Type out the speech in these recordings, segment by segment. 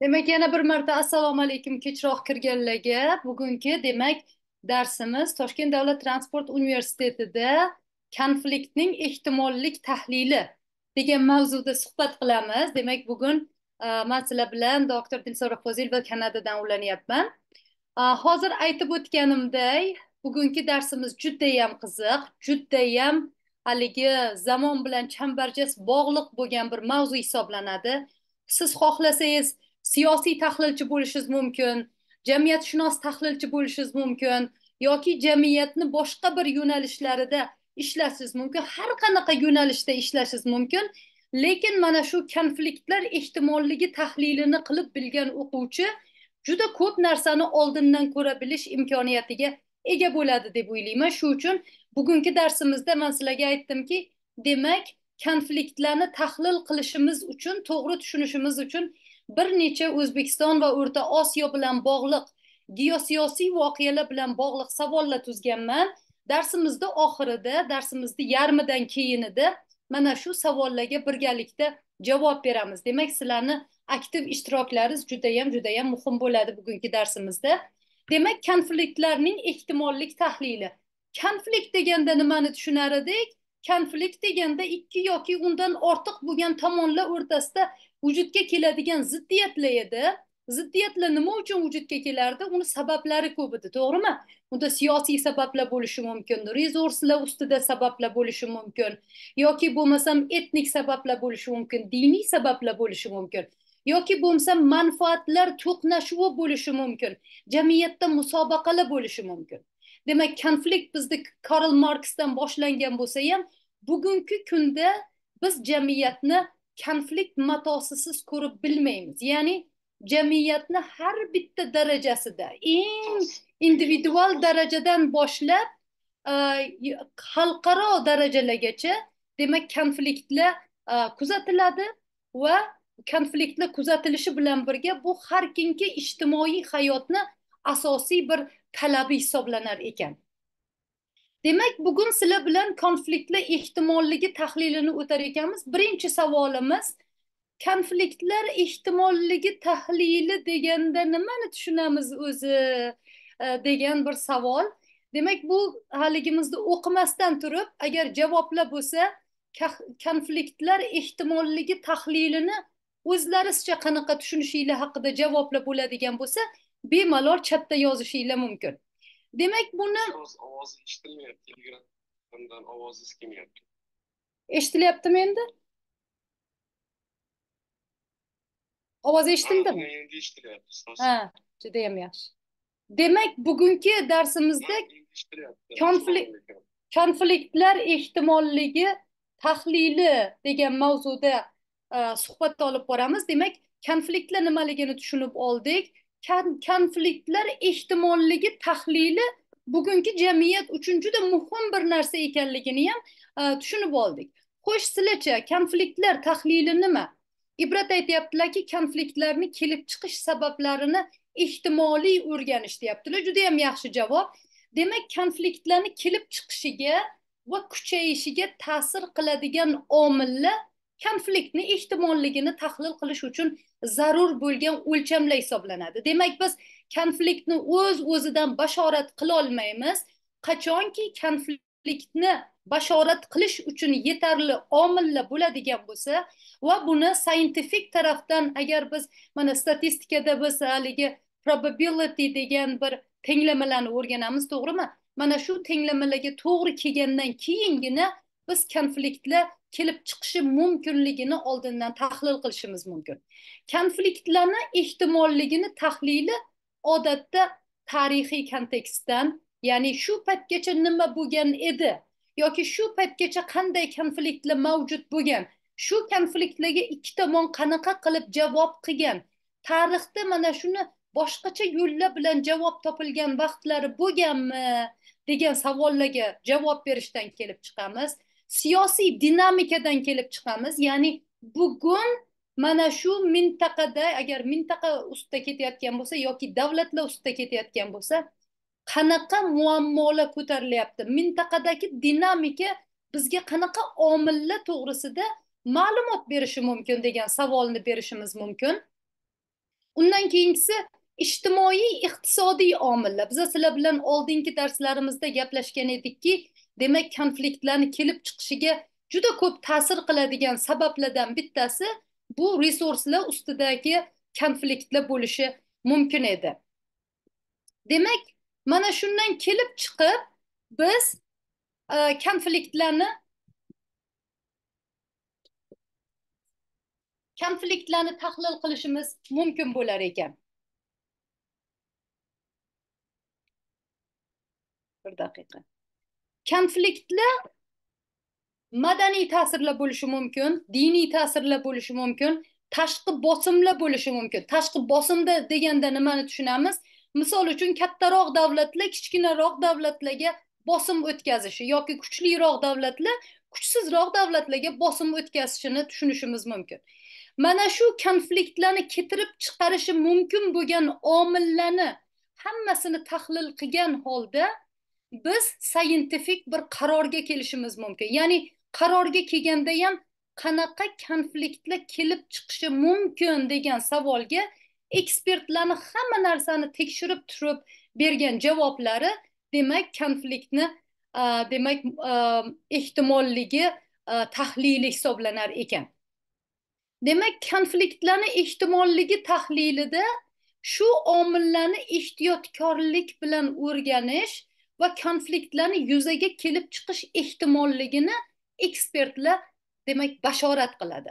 Demak, yana bir marta assalomu alaykum kechroq kirganlarga. Bugungi demak darsimiz Toshkent davlat transport universitetida konfliktning ehtimollik tahlili degan mavzuda suhbat qilamiz. Demak, bugun e, man sizlar bilan doktor Dilsora Fozilova Kanadadan ulanyapman. E, hozir aytib o'tganimday, bugungi darsimiz judayam qiziq, judayam haligi zamon bilan chambarchas bog'liq bo'lgan bir mavzu hisoblanadi. Siz xohlasangiz siyosiy tahlilchi bo'lishingiz mumkin jamiyatshunos tahlilchi bo'lishingiz mumkin yoki jamiyatni boshqa bir yo'nalishlarida ishlashingiz mumkin har qanaqa yo'nalishda ishlashingiz mumkin. Lekin mana shu konfliktlar ehtimolligi tahlilini qilib bilgan o'quvchi juda ko'p narsani oldindan ko'ra bilish imkoniyatiga ega bo'ladi deb o'ylayman. Shu uchun bugungi darsimizda man sizlarga aytdimki demak konfliktlarni tahlil qilishimiz uchun to'g'ri tushunishimiz uchun bir necha o'zbekiston va o'rta osiyo bilan bog'liq geosiyosiy voqealar bilan bog'liq savollar tuzganman. Darsimizni oxirida darsimizni yarmidan keyinida mana shu savollarga birgalikda javob beramiz. Demak sizlarni aktiv ishtiroklaringiz judayam judayam muhim bo'ladi bugungi darsimizda. Demak konfliktlarning ehtimollik tahlili. Konflikt deganda nimani tushunar edik konflikt deganda ikki yoki undan ortiq bo'lgan tomonlar o'rtasida vujudga keladigan ziddiyatlar edi. Ziddiyatlar nima uchun vujudga kelardi? Uni sabablari ko'p edi to'g'rimi? Unda siyosiy sabablar bo'lishi mumkin resurslar ustida sabablar bo'lishi mumkin yoki bo'lmasam etnik sabablar bo'lishi mumkin diniy sabablar bo'lishi mumkin yoki bo'lmasam manfaatlar to'qnashuvi bo'lishi mumkin jamiyatda musobaqalar bo'lishi mumkin. Demak konflikt bizda karl marksdan boshlangan bo'lsa ham bugungi kunda biz jamiyatni konflikt matosisiz ko'rib bilmaymiz. Ya'ni jamiyatni har bitta darajasida eng individual darajadan boshlab e, xalqaro darajalargacha demak konfliktlar e, kuzatiladi va konfliktlar kuzatilishi bilan birga bu har kimga ijtimoiy hayotni asosiy bir talabi hisoblanar ekan. Demak bugun sizlar bilan konfliktlar ehtimolligi tahlilini o'tar ekanmiz. Birinchi savolimiz konfliktlar ehtimolligi tahlili deganda nimani tushunamiz o'zi e, degan bir savol. Demak bu haligimizni o'qimasdan turib agar javoblar bo'lsa konfliktlar ehtimolligi tahlilini o'zlarizcha qanaqa tushunishinglar haqida javoblar bo'ladigan bo'lsa bemalol chatda yozishinglar mumkin. Demak buni ovozi eshitilmayapti telegramdan ovozingiz kelmayapti eshitilyaptimi endi ovoz eshitildimi endi eshitilyapti ha judayam yaxshi demak bugungi darsimizda konfliktlar ehtimolligi tahlili degan mavzuda e, suhbat olib boramiz. Demak konfliktlar nimaligini tushunib oldik konfliktlar ehtimolligi tahlili bugungi jamiyat uchun juda muhim bir narsa ekanligini ham e, tushunib oldik. Xo'sh sizlarcha konfliktlar tahlili nima? Ibrat aytyaptilarki konfliktlarni kelib chiqish sabablarini ehtimoliy o'rganish deyaptilar juda yam yaxshi javob. Demak konfliktlarni kelib chiqishiga va kuchayishiga ta'sir qiladigan omillar konfliktni ehtimolligini tahlil qilish uchun zarur bo'lgan o'lchamlar hisoblanadi. Demak biz konfliktni o'z o'zidan bashorat qilolmaymiz. Qachonki konfliktni bashorat qilish uchun yetarli omillar bo'ladigan bo'lsa va buni scientific tarafdan agar biz mana statistikada biz haligi probability degan bir tenglamalarni o'rganamiz to'g'rimi? Mana shu tenglamalarga to'g'ri kelgandan keyingina biz konfliktlar kelib chiqishi mumkinligini oldindan tahlil qilishimiz mumkin. Konfliktlarni ehtimolligini tahlili odatda tarixiy kontekstdan ya'ni shu paytgacha nima bo'lgan edi yoki shu paytgacha qanday konfliktlar mavjud bo'lgan shu konfliktlarga ikki tomon qanaqa qilib javob qilgan tarixda mana shuni boshqacha yo'llar bilan javob topilgan vaqtlari bo'lganmi degan savollarga javob berishdan kelib chiqamiz. Siyosiy dinamikadan kelib chiqamiz. Ya'ni bugun mana shu mintaqada agar mintaqa ustida ketayotgan bo'lsa yoki davlatlar ustida ketayotgan bo'lsa qanaqa muammolar ko'tarilyapti? Mintaqadagi dinamika bizga qanaqa omillar to'g'risida ma'lumot berishi mumkin degan savolni berishimiz mumkin. Undan keyingisi ijtimoiy iqtisodiy omillar. Biz sizlar bilan oldingi darslarimizda gaplashgan edikki demak konfliktlarni kelib chiqishiga juda ko'p ta'sir qiladigan sabablardan bittasi bu resurslar ustidagi konfliktlar bo'lishi mumkin edi. Demak mana shundan kelib chiqib biz e, konfliktlarni konfliktlarni tahlil qilishimiz mumkin bo'lar ekan. Bir daqiqa. Konfliktlar madaniy ta'sirlar bo'lishi mumkin diniy ta'sirlar bo'lishi mumkin tashqi bosimlar bo'lishi mumkin. Tashqi bosimda deganda nimani tushunamiz? Misol uchun kattaroq davlatlar kichkinaroq davlatlarga bosim o'tkazishi yoki kuchliroq davlatlar kuchsizroq davlatlarga bosim o'tkazishini tushunishimiz mumkin. Mana shu konfliktlarni keltirib chiqarishi mumkin bo'lgan omillarni hammasini tahlil qilgan holda biz scientific bir qarorga kelishimiz mumkin. Ya'ni qarorga kelganda ham qanaqa konfliktlar kelib chiqishi mumkin degan savolga ekspertlarni hamma narsani tekshirib turib bergan javoblari demak konfliktni demak ehtimolligi tahlili hisoblanar ekan. Demak konfliktlarni ehtimolligi tahlilida shu omillarni ehtiyotkorlik bilan o'rganish va konfliktlarni yuzaga kelib chiqish ehtimolligini ekspertlar demak bashorat qiladi.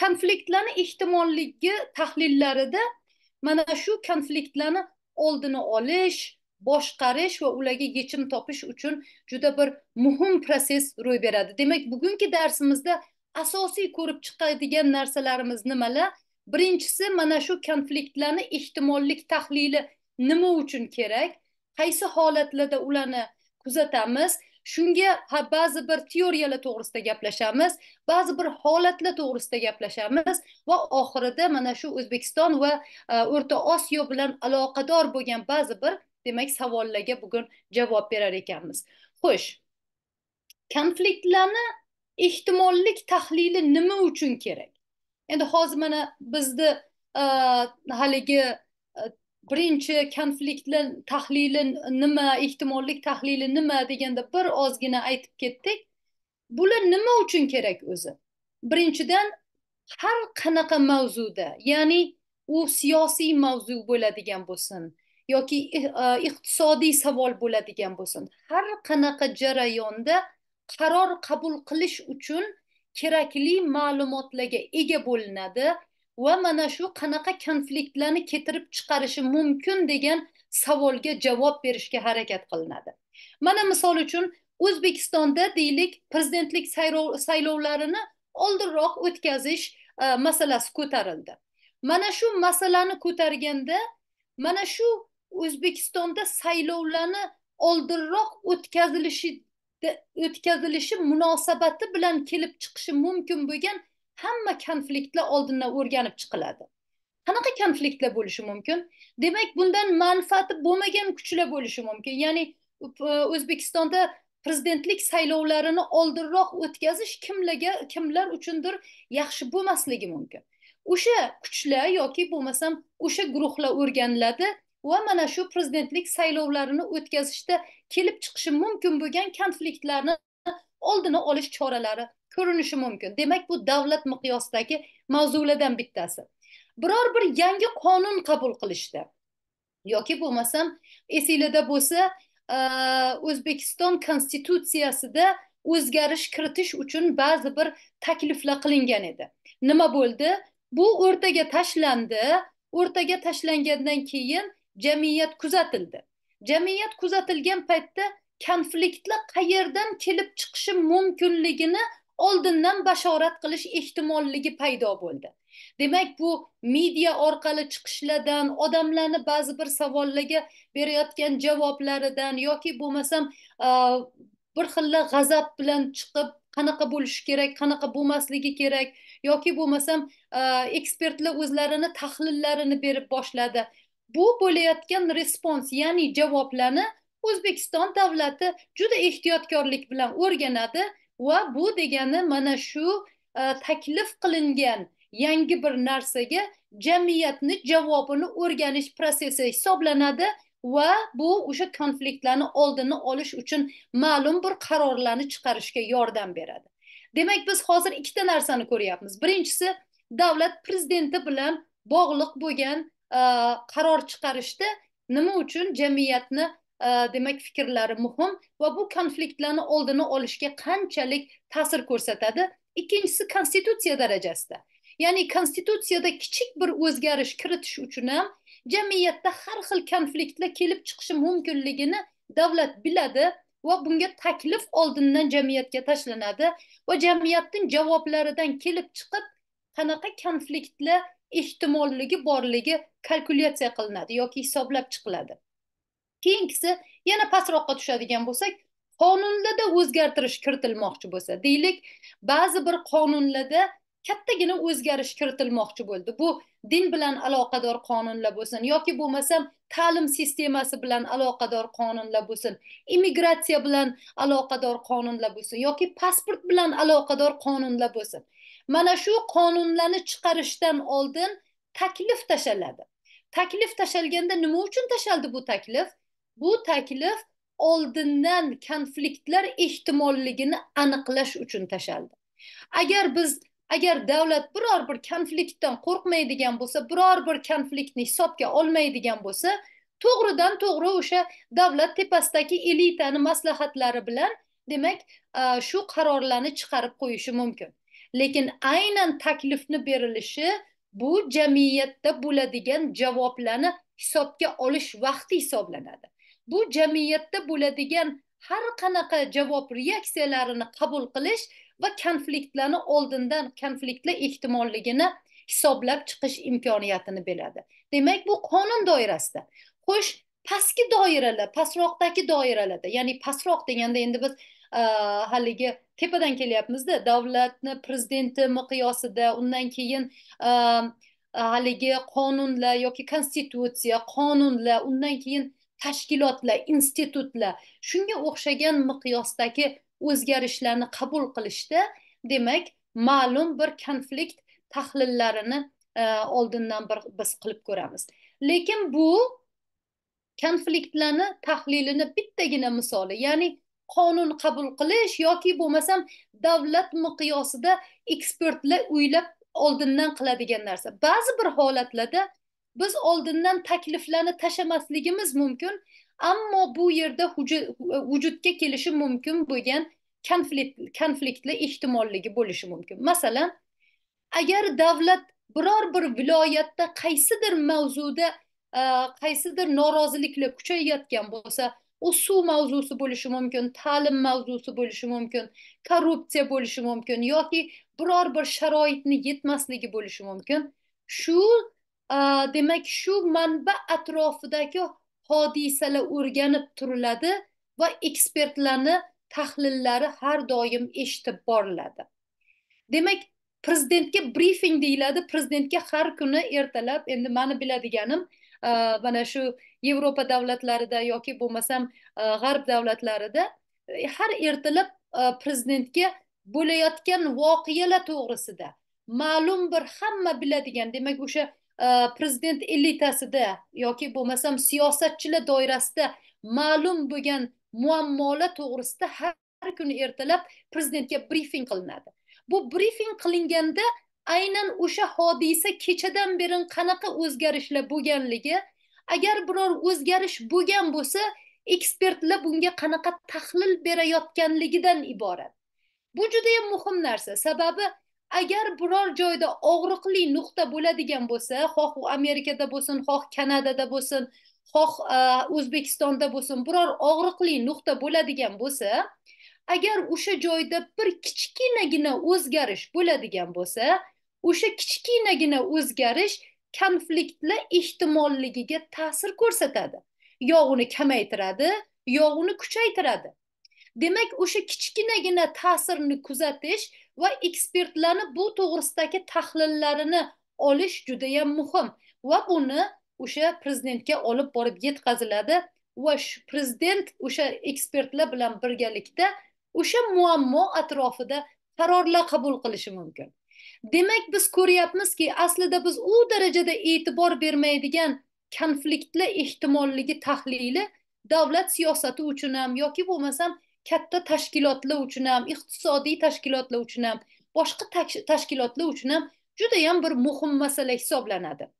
Konfliktlarni ehtimolligi tahlillarida mana shu konfliktlarni oldini olish boshqarish va ularga yechim topish uchun juda bir muhim proses ro'y beradi. Demak bugungi darsimizda asosiy ko'rib chiqadigan narsalarimiz nimalar? Birinchisi mana shu konfliktlarni ehtimollik tahlili nima uchun kerak? Qaysi holatlarda ularni kuzatamiz? Shunga ha ba'zi bir teoriyalar to'g'risida gaplashamiz ba'zi bir holatlar to'g'risida gaplashamiz va oxirida mana shu o'zbekiston va e, o'rta osiyo bilan aloqador bo'lgan ba'zi bir demak savollarga bugun javob berar ekanmiz. Xo'sh konfliktlarni ehtimollik tahlili nima uchun kerak? Endi hozir mana bizni e, haligi birinchi konfliktlar tahlili nima ehtimollik tahlili nima deganda bir ozgina aytib ketdik. Bular nima uchun kerak o'zi? Birinchidan har qanaqa mavzuda ya'ni u siyosiy mavzu bo'ladigan bo'lsin yoki eh, e, iqtisodiy savol bo'ladigan bo'lsin har qanaqa jarayonda qaror qabul qilish uchun kerakli ma'lumotlarga ega bo'linadi va mana shu qanaqa konfliktlarni keltirib chiqarishi mumkin degan savolga javob berishga harakat qilinadi. Mana misol uchun o'zbekistonda deylik prezidentlik saylovlarini oldinroq o'tkazish e, masalasi ko'tarildi. Mana shu masalani ko'targanda mana shu o'zbekistonda saylovlarni oldinroq o'tkazilishi o'tkazilishi munosabati bilan kelib chiqishi mumkin bo'lgan hamma konfliktlar oldindan o'rganib chiqiladi. Qanaqa konfliktlar bo'lishi mumkin? Demak bundan manfaati bo'lmagan kuchlar bo'lishi mumkin. Ya'ni e, o'zbekistonda prezidentlik saylovlarini oldinroq o'tkazish kimlarga kimlar uchundir yaxshi bo'lmasligi mumkin. O'sha kuchlar yoki bo'lmasam o'sha guruhlar o'rganiladi va mana shu prezidentlik saylovlarini o'tkazishda kelib chiqishi mumkin bo'lgan konfliktlarni oldini olish choralari ko'rinishi mumkin. Demak bu davlat miqyosidagi mavzulardan bittasi. Biror bir yangi qonun qabul qilishdi. Yoki bo'lmasam esinglarda bo'lsa o'zbekiston konstitutsiyasida o'zgarish kiritish uchun ba'zi bir takliflar qilingan edi. Nima bo'ldi? Bu o'rtaga tashlandi. O'rtaga tashlangandan keyin jamiyat kuzatildi. Jamiyat kuzatilgan paytda konfliktlar qayerdan kelib chiqishi mumkinligini oldindan bashorat qilish ehtimolligi paydo bo'ldi. Demak bu media orqali chiqishlardan odamlarni ba'zi bir savollarga berayotgan javoblaridan yoki bo'lmasam bir xilla g'azab bilan chiqib qanaqa bo'lishi kerak qanaqa bo'lmasligi kerak yoki bo'lmasam ekspertlar o'zlarini tahlillarini berib boshladi. Bu bo'layotgan respons ya'ni javoblarni o'zbekiston davlati juda ehtiyotkorlik bilan o'rganadi. Va bu degani mana shu e, taklif qilingan yangi bir narsaga jamiyatni javobini o'rganish protsessi hisoblanadi va bu o'sha konfliktlarni oldini olish uchun ma'lum bir qarorlarni chiqarishga yordam beradi. Demak biz hozir ikkita narsani ko'ryapmiz. Birinchisi davlat prezidenti bilan bog'liq bo'lgan e, qaror chiqarishda nima uchun jamiyatni demak fikrlari muhim va bu konfliktlarni oldini olishga qanchalik ta'sir ko'rsatadi? Ikkinchisi konstitutsiya darajasida. Ya'ni konstitutsiyada kichik bir o'zgarish kiritish uchun ham jamiyatda har xil konfliktlar kelib chiqishi mumkinligini davlat biladi va bunga taklif oldindan jamiyatga tashlanadi va jamiyatning javoblaridan kelib chiqib qanaqa konfliktlar ehtimolligi borligi kalkulyatsiya qilinadi yoki hisoblab chiqiladi. Keyingisi yana pastroqqa tushadigan bo'lsak qonunlarda o'zgartirish kiritilmoqchi bo'lsa deylik ba'zi bir qonunlarda kattagina o'zgarish kiritilmoqchi bo'ldi. Bu din bilan aloqador qonunlar bo'lsin yoki bo'lmasam ta'lim sistemasi bilan aloqador qonunlar bo'lsin immigratsiya bilan aloqador qonunlar bo'lsin yoki pasport bilan aloqador qonunlar bo'lsin. Mana shu qonunlarni chiqarishdan oldin taklif tashaladi taklif tashalganda nima uchun tashaldi bu taklif? Bu taklif oldindan konfliktlar ehtimolligini aniqlash uchun tashlandi agar biz agar davlat biror bir konfliktdan qo'rqmaydigan bo'lsa biror bir konfliktni hisobga olmaydigan bo'lsa to'g'ridan to'g'ri o'sha davlat tepasidagi elitani maslahatlari bilan demak shu qarorlarni chiqarib qo'yishi mumkin. Lekin aynan taklifni berilishi bu jamiyatda bo'ladigan javoblarni hisobga olish vaqti hisoblanadi. Bu jamiyatda bo'ladigan har qanaqa javob reaksiyalarini qabul qilish va konfliktlarni oldindan konfliktlar ehtimolligini hisoblab chiqish imkoniyatini beradi. Demak bu qonun doirasida xo'sh pastki doiralar pastroqdagi doiralarda ya'ni pastroq deganda endi biz haligi tepadan kelyapmizda davlatni prezidenti miqyosida undan keyin haligi qonunlar yoki konstitutsiya qonunlar undan keyin tashkilotlar institutlar shunga o'xshagan miqyosdagi o'zgarishlarni qabul qilishda demak ma'lum bir konflikt tahlillarini e, oldindan bir biz qilib ko'ramiz. Lekin bu konfliktlarni tahlilini bittagina misoli ya'ni qonun qabul qilish yoki bo'lmasam davlat miqyosida ekspertlar o'ylab oldindan qiladigan narsa. Ba'zi bir holatlarda biz oldindan takliflarni tashlamasligimiz mumkin ammo bu yerda e, vujudga kelishi mumkin bo'lgan konflikt konfliktli ehtimolligi bo'lishi mumkin. Masalan agar davlat biror bir viloyatda qaysidir mavzuda e, qaysidir noroziliklar kuchayayotgan bo'lsa u suv mavzusi bo'lishi mumkin ta'lim mavzusi bo'lishi mumkin korrupsiya bo'lishi mumkin yoki biror bir sharoitni yetmasligi bo'lishi mumkin shu demak shu manba atrofidagi hodisalar o'rganib turiladi va ekspertlarni tahlillari har doim eshitib boriladi. Demak prezidentga brifing deyiladi. Prezidentga har kuni ertalab endi mani biladiganim e, mana shu yevropa davlatlarida yoki bo'lmasam e, g'arb davlatlarida e, har ertalab prezidentga bo'layotgan voqealar to'g'risida ma'lum bir hamma biladigan demak o'sha prezident elitasida yoki bo'lmasam siyosatchilar doirasida ma'lum bo'lgan muammolar to'g'risida har kuni ertalab prezidentga brifing qilinadi. Bu brifing qilinganda aynan o'sha hodisa kechadan beri qanaqa o'zgarishlar bo'lganligi agar biror o'zgarish bo'lgan bo'lsa ekspertlar bunga qanaqa tahlil berayotganligidan iborat. Bu judayam muhim narsa. Sababi agar biror joyda og'riqli nuqta bo'ladigan bo'lsa xoh u amerikada bo'lsin xoh kanadada bo'lsin xoh e, o'zbekistonda bo'lsin biror og'riqli nuqta bo'ladigan bo'lsa agar o'sha joyda bir kichkinagina o'zgarish bo'ladigan bo'lsa o'sha kichkinagina o'zgarish konfliktlar ehtimolligiga ta'sir ko'rsatadi. Yo uni kamaytiradi yo uni kuchaytiradi. Demak o'sha kichkinagina ta'sirni kuzatish va ekspertlarni bu to'g'risidagi tahlillarini olish judayam muhim va buni o'sha prezidentga olib borib yetkaziladi va prezident o'sha ekspertlar bilan birgalikda o'sha muammo atrofida qarorlar qabul qilishi mumkin. Demak biz ko'ryapmizki aslida biz u darajada e'tibor bermaydigan konfliktlar ehtimolligi tahlili davlat siyosati uchun ham yoki bo'lmasam katta tashkilotlar uchun ham iqtisodiy tashkilotlar uchun ham boshqa tashkilotlar uchun ham judayam bir muhim masala hisoblanadi.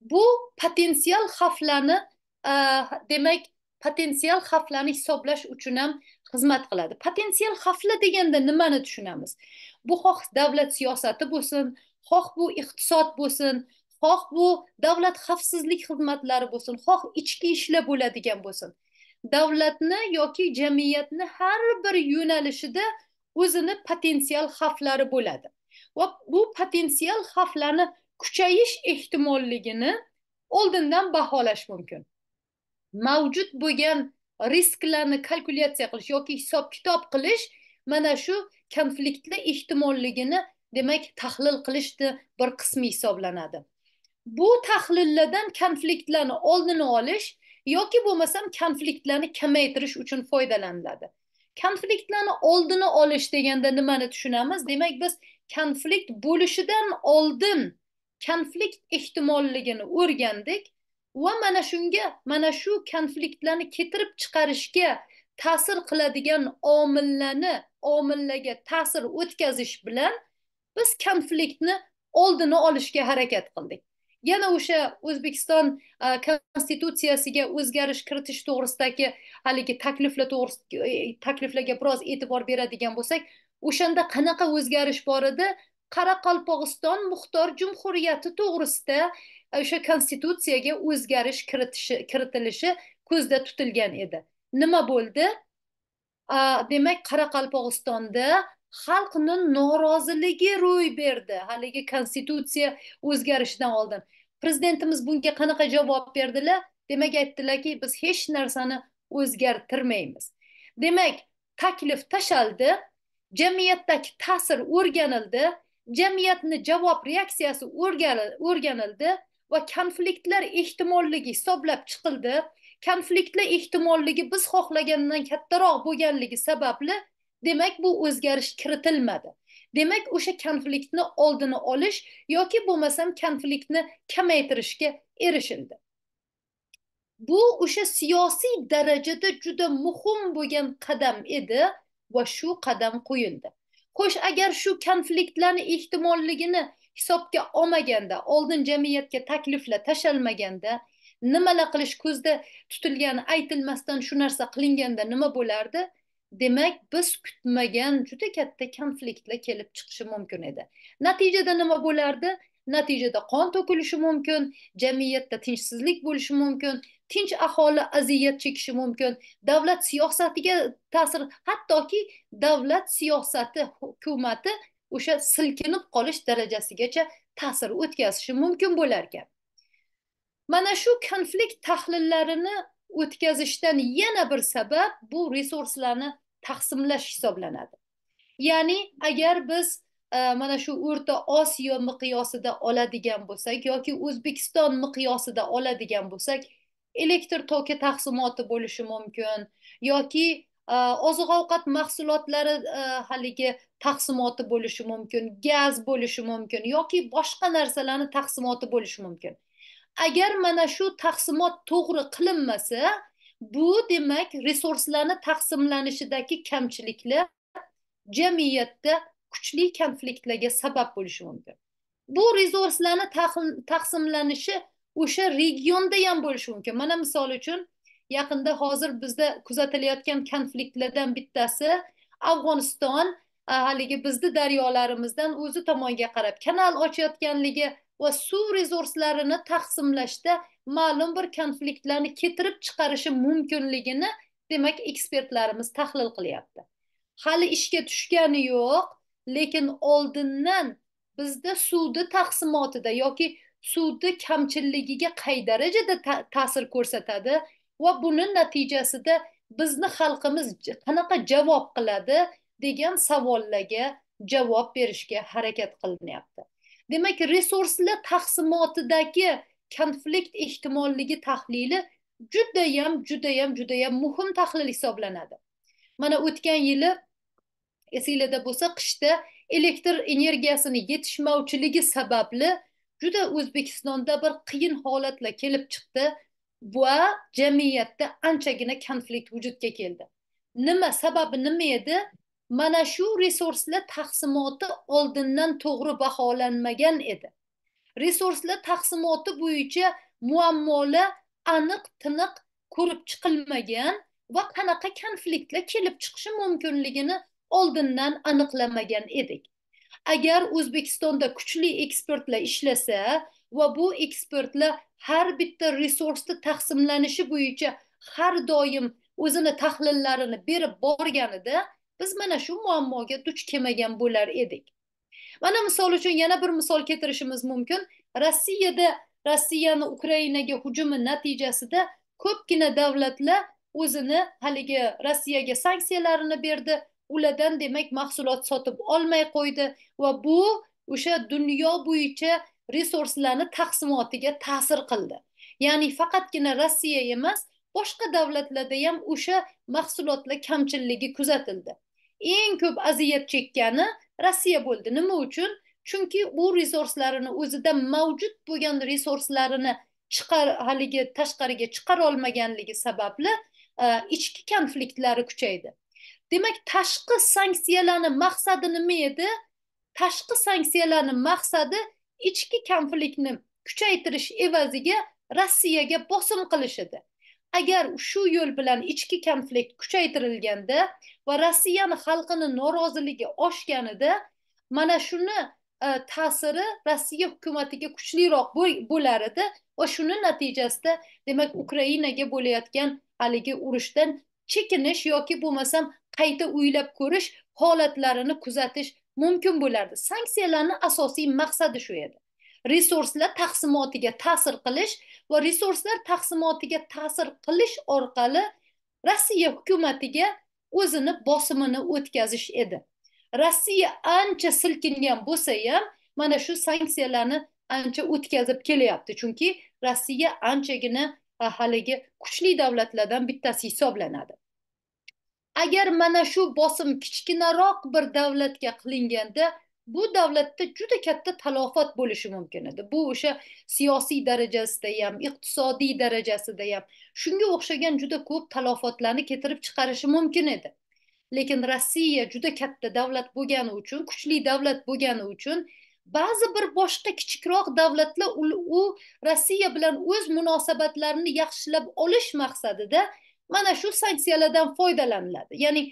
Bu potensial xavflarni demak potensial xavflarni hisoblash uchun ham xizmat qiladi. Potensial xavflar deganda nimani tushunamiz? Bu xoh davlat siyosati bo'lsin xoh bu iqtisod bo'lsin xoh bu davlat xavfsizlik xizmatlari bo'lsin xoh ichki ishlar bo'ladigan bo'lsin. Davlatni yoki jamiyatni har bir yo'nalishida o'zini potensial xavflari bo'ladi. Va bu potensial xavflarni kuchayish ehtimolligini oldindan baholash mumkin. Mavjud bo'lgan risklarni kalkulyatsiya qilish yoki hisob kitob qilish mana shu konfliktni ehtimolligini demak tahlil qilishni bir qismi hisoblanadi. Bu tahlillardan konfliktlarni oldini olish yoki bo'lmasam konfliktlarni kamaytirish uchun foydalaniladi. Konfliktlarni oldini olish deganda nimani tushunamiz? Demak biz konflikt bo'lishidan oldin konflikt ehtimolligini o'rgandik va mana shunga mana shu konfliktlarni keltirib chiqarishga ta'sir qiladigan omillarni omillarga ta'sir o'tkazish bilan biz konfliktni oldini olishga harakat qildik. Yana o'sha o'zbekiston konstitutsiyasiga o'zgarish kiritish to'g'risidagi haligi takliflar to'g'risida e, takliflarga biroz e'tibor beradigan bo'lsak o'shanda qanaqa o'zgarish bor edi? Qoraqalpog'iston muxtor jumhuriyati to'g'risida o'sha konstitutsiyaga o'zgarish kiritishi kiritilishi ko'zda tutilgan edi. Nima bo'ldi? Demak qoraqalpog'istonda xalqni noroziligi ro'y berdi. Haligi konstitutsiya o'zgarishidan oldin. Prezidentimiz bunga qanaqa javob berdilar? Demak aytdilarki biz hech narsani o'zgartirmaymiz. Demak taklif tashaldi jamiyatdagi ta'sir o'rganildi jamiyatni javob reaksiyasi o'rganildi va konfliktlar ehtimolligi hisoblab chiqildi. Konfliktlar ehtimolligi biz xohlagandan kattaroq bo'lganligi sababli demak bu o'zgarish kiritilmadi. Demak o'sha konfliktni oldini olish yoki bo'lmasam konfliktni kamaytirishga erishildi. Bu o'sha siyosiy darajada juda muhim bo'lgan qadam edi va shu qadam qo'yildi. Xo'sh agar shu konfliktlarni ehtimolligini hisobga olmaganda oldin jamiyatga takliflar tashalmaganda nimalar qilish ko'zda tutilgani aytilmasdan shu narsa qilinganda nima bo'lardi? Demak biz kutmagan juda katta konfliktlar kelib chiqishi mumkin edi. Natijada nima bo'lardi? Natijada qon to'kilishi mumkin jamiyatda tinchsizlik bo'lishi mumkin tinch aholi aziyat chekishi mumkin davlat siyosatiga ta'sir hattoki davlat siyosati hukumati o'sha silkinib qolish darajasigacha ta'sir o'tkazishi mumkin bo'lar ekan mana shu konflikt tahlillarini o'tkazishdan yana bir sabab bu resurslarni taqsimlash hisoblanadi. Ya'ni agar biz e, mana shu o'rta osiyo miqyosida oladigan bo'lsak yoki o'zbekiston miqyosida oladigan bo'lsak elektr toki taqsimoti bo'lishi mumkin yoki e, oziq ovqat mahsulotlari e, haligi taqsimoti bo'lishi mumkin gaz bo'lishi mumkin yoki boshqa narsalarni taqsimoti bo'lishi mumkin. Agar mana shu taqsimot to'g'ri qilinmasa bu demak resurslarni taqsimlanishidagi kamchiliklar jamiyatda kuchli konfliktlarga sabab bo'lishi mumkin. Bu resurslarni taqsimlanishi o'sha regionda ham bo'lishi mumkin. Mana misol uchun yaqinda hozir bizda kuzatilayotgan konfliktlardan bittasi afg'oniston haligi bizni daryolarimizdan o'zi tomonga qarab kanal ochayotganligi va suv resurslarini taqsimlashda ma'lum bir konfliktlarni keltirib chiqarishi mumkinligini demak ekspertlarimiz tahlil qilyapti. Hali ishga tushgani yo'q lekin oldindan bizda suvni taqsimotida yoki suvni kamchiligiga qay darajada ta'sir ko'rsatadi va buni natijasida bizni xalqimiz qanaqa javob qiladi degan savollarga javob berishga harakat qilinyapti. Demak resurslar taqsimotidagi konflikt ehtimolligi tahlili judayam judayam judayam muhim tahlil hisoblanadi. Mana o'tgan yili esinglarda bo'lsa qishda elektr energiyasini yetishmovchiligi sababli juda o'zbekistonda bir qiyin holatlar kelib chiqdi va jamiyatda anchagina konflikt vujudga keldi. Nima sababi nima edi? Mana shu resurslar taqsimoti oldindan to'g'ri baholanmagan edi. Resurslar taqsimoti bo'yicha muammolar aniq tiniq ko'rib chiqilmagan va qanaqa konfliktlar kelib chiqishi mumkinligini oldindan aniqlamagan edik. Agar o'zbekistonda kuchli ekspertlar ishlasa va bu ekspertlar har bitta resursni taqsimlanishi bo'yicha har doim o'zini tahlillarini berib borganida biz mana shu muammoga duch kelmagan bo'lar edik. Mana misol uchun yana bir misol keltirishimiz mumkin. Rossiyada rossiyani ukrainaga hujumi natijasida ko'pgina davlatlar o'zini haligi rossiyaga sanksiyalarini berdi. Ulardan demak mahsulot sotib olmay qo'ydi va bu o'sha dunyo bo'yicha resurslarni taqsimotiga ta'sir qildi. Ya'ni faqatgina rossiya emas boshqa davlatlarda ham o'sha mahsulotlar kamchilligi kuzatildi. Eng ko'p aziyat chekkani rossiya bo'ldi. Nima uchun? Chunki u resurslarini o'zida mavjud bo'lgan resurslarini chiqar haligi tashqariga chiqara olmaganligi sababli e, ichki konfliktlari kuchaydi. Demak tashqi sanksiyalarni maqsadi nima edi? Tashqi sanksiyalarni maqsadi ichki konfliktni kuchaytirish evaziga rossiyaga bosim qilish edi. Agar shu yo'l bilan ichki konflikt kuchaytirilganda va rossiyani xalqini noroziligi oshganida mana shuni e, ta'siri rossiya hukumatiga kuchliroq bo'lar edi va shuni natijasida demak ukrainaga bo'layotgan haligi urushdan chekinish yoki bo'lmasam qayta o'ylab ko'rish holatlarini kuzatish mumkin bo'lardi. Sanksiyalarni asosiy maqsadi shu edi. Resurslar taqsimotiga ta'sir qilish va resurslar taqsimotiga ta'sir qilish orqali rossiya hukumatiga o'zini bosimini o'tkazish edi. Rossiya ancha silkingan bo'lsa ham mana shu sanksiyalarni ancha o'tkazib kelyapti. Chunki rossiya anchagina haligi kuchli davlatlardan bittasi hisoblanadi. Agar mana shu bosim kichkinaroq bir davlatga qilinganda bu davlatda juda katta talofat bo'lishi mumkin edi. Bu o'sha siyosiy darajasida ham iqtisodiy darajasida ham shunga o'xshagan juda ko'p talofatlarni keltirib chiqarishi mumkin edi. Lekin rossiya juda katta davlat bo'lgani uchun kuchli davlat bo'lgani uchun ba'zi bir boshqa kichikroq davlatlar u rossiya bilan o'z munosabatlarini yaxshilab olish maqsadida mana shu sanksiyalardan foydalaniladi. Ya'ni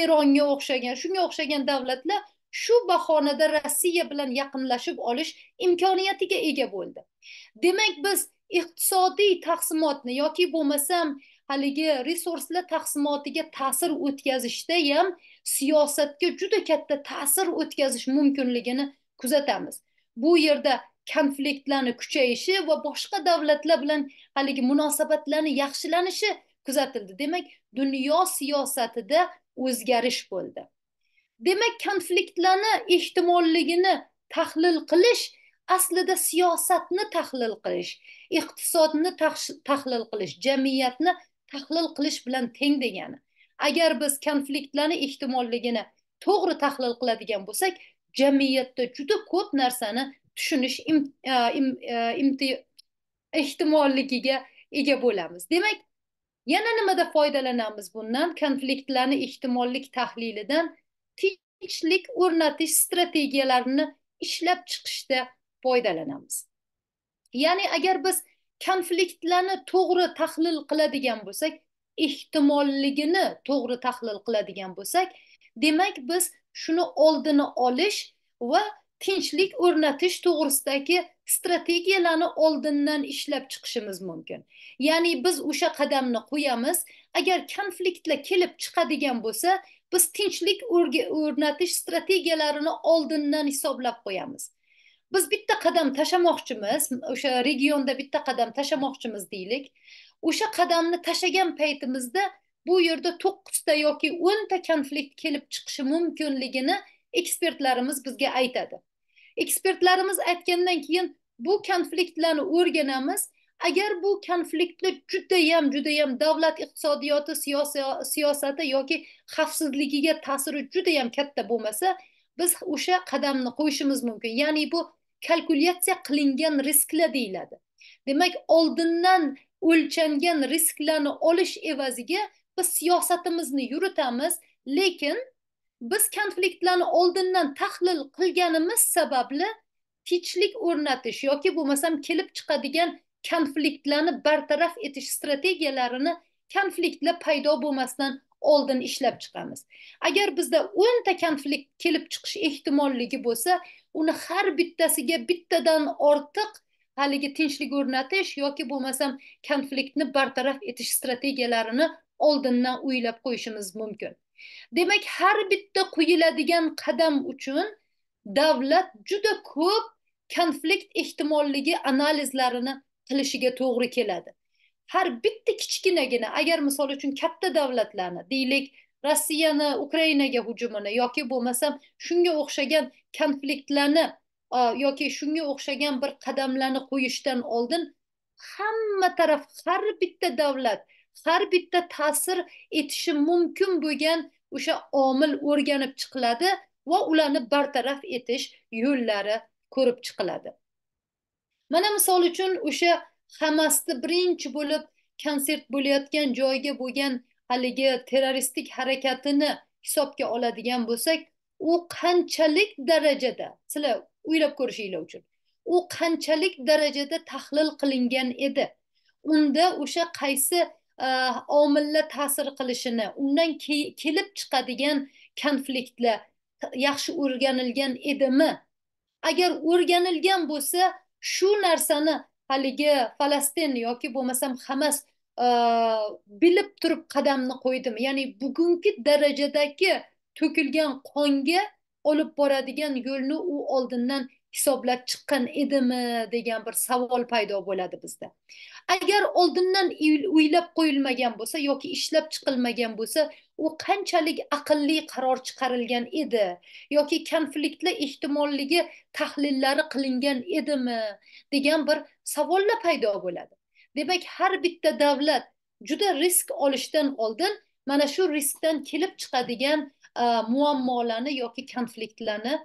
eronga o'xshagan shunga o'xshagan davlatlar shu bahonada rossiya bilan yaqinlashib olish imkoniyatiga ega bo'ldi. Demak biz iqtisodiy taqsimotni yoki bo'lmasam haligi resurslar taqsimotiga ta'sir o'tkazishda ham siyosatga juda katta ta'sir o'tkazish mumkinligini kuzatamiz. Bu yerda konfliktlarni kuchayishi va boshqa davlatlar bilan haligi munosabatlarni yaxshilanishi kuzatildi. Demak dunyo siyosatida o'zgarish bo'ldi. Demak konfliktlarni ehtimolligini tahlil qilish aslida siyosatni tahlil qilish iqtisodni tahlil qilish jamiyatni tahlil qilish bilan teng degani. Agar biz konfliktlarni ehtimolligini to'g'ri tahlil qiladigan bo'lsak jamiyatda juda ko'p narsani tushunish e, e, ehtimolligiga ega bo'lamiz. Demak yana nimada foydalanamiz bundan? Konfliktlarni ehtimollik tahlilidan tinchlik o'rnatish strategiyalarini ishlab chiqishda foydalanamiz. Ya'ni agar biz konfliktlarni to'g'ri tahlil qiladigan bo'lsak ehtimolligini to'g'ri tahlil qiladigan bo'lsak demak biz shuni oldini olish va tinchlik o'rnatish to'g'risidagi strategiyalarni oldindan ishlab chiqishimiz mumkin. Ya'ni biz o'sha qadamni qo'yamiz. Agar konfliktlar kelib chiqadigan bo'lsa biz tinchlik o'rnatish strategiyalarini oldindan hisoblab qo'yamiz. Biz bitta qadam tashlamoqchimiz o'sha regionda bitta qadam tashlamoqchimiz deylik. O'sha qadamni tashlagan paytimizda bu yerda to'qqizta yoki o'nta konflikt kelib chiqishi mumkinligini ekspertlarimiz bizga aytadi. Ekspertlarimiz aytgandan keyin bu konfliktlarni o'rganamiz agar bu konfliktni judayam judayam davlat iqtisodiyoti siyosati yoki xavfsizligiga ta'siri judayam katta bo'lmasa biz o'sha qadamni qo'yishimiz mumkin. Ya'ni bu kalkulyatsiya qilingan risklar deyiladi. Demak oldindan o'lchangan risklarni olish evaziga biz siyosatimizni yuritamiz lekin biz konfliktlarni oldindan tahlil qilganimiz sababli tinchlik o'rnatish yoki bo'lmasam kelib chiqadigan konfliktlarni bartaraf etish strategiyalarini konfliktlar paydo bo'lmasdan oldin ishlab chiqamiz. Agar bizda o'nta konflikt kelib chiqish ehtimolligi bo'lsa uni har bittasiga bittadan ortiq haligi tinchlik o'rnatish yoki bo'lmasam konfliktni bartaraf etish strategiyalarini oldindan o'ylab qo'yishimiz mumkin. Demak har bitta qo'yiladigan qadam uchun davlat juda ko'p konflikt ehtimolligi analizlarini qilishiga to'g'ri keladi. Har bitta kichkinagina agar misol uchun katta davlatlarni deylik rossiyani ukrainaga hujumini yoki bo'lmasam shunga o'xshagan konfliktlarni yoki shunga o'xshagan bir qadamlarni qo'yishdan oldin hamma taraf har bitta davlat har bitta ta'sir etishi mumkin bo'lgan o'sha omil o'rganib chiqiladi va ularni bartaraf etish yo'llari ko'rib chiqiladi. Mana misol uchun o'sha hamasni birinchi bo'lib konsert bo'layotgan joyga bo'lgan haligi terroristik harakatini hisobga oladigan bo'lsak u qanchalik darajada sizlar o'ylab ko'rishinglar uchun u qanchalik darajada tahlil qilingan edi? Unda o'sha qaysi omillar ta'sir qilishini undan kelib chiqadigan konfliktlar yaxshi o'rganilgan edimi? Agar o'rganilgan bo'lsa shu narsani haligi falastin yoki bo'lmasam hamas bilib turib qadamni qo'ydimi? Ya'ni bugungi darajadagi to'kilgan qonga olib boradigan yo'lni u oldindan hisoblab chiqqan edimi degan bir savol paydo bo'ladi bizda. Agar oldindan o'ylab qo'yilmagan bo'lsa yoki ishlab chiqilmagan bo'lsa u qanchalik aqlli qaror chiqarilgan edi yoki konfliktlar ehtimolligi tahlillari qilingan edimi degan bir savollar paydo bo'ladi. Demak har bitta davlat juda risk olishdan oldin mana shu riskdan kelib chiqadigan muammolarni yoki konfliktlarni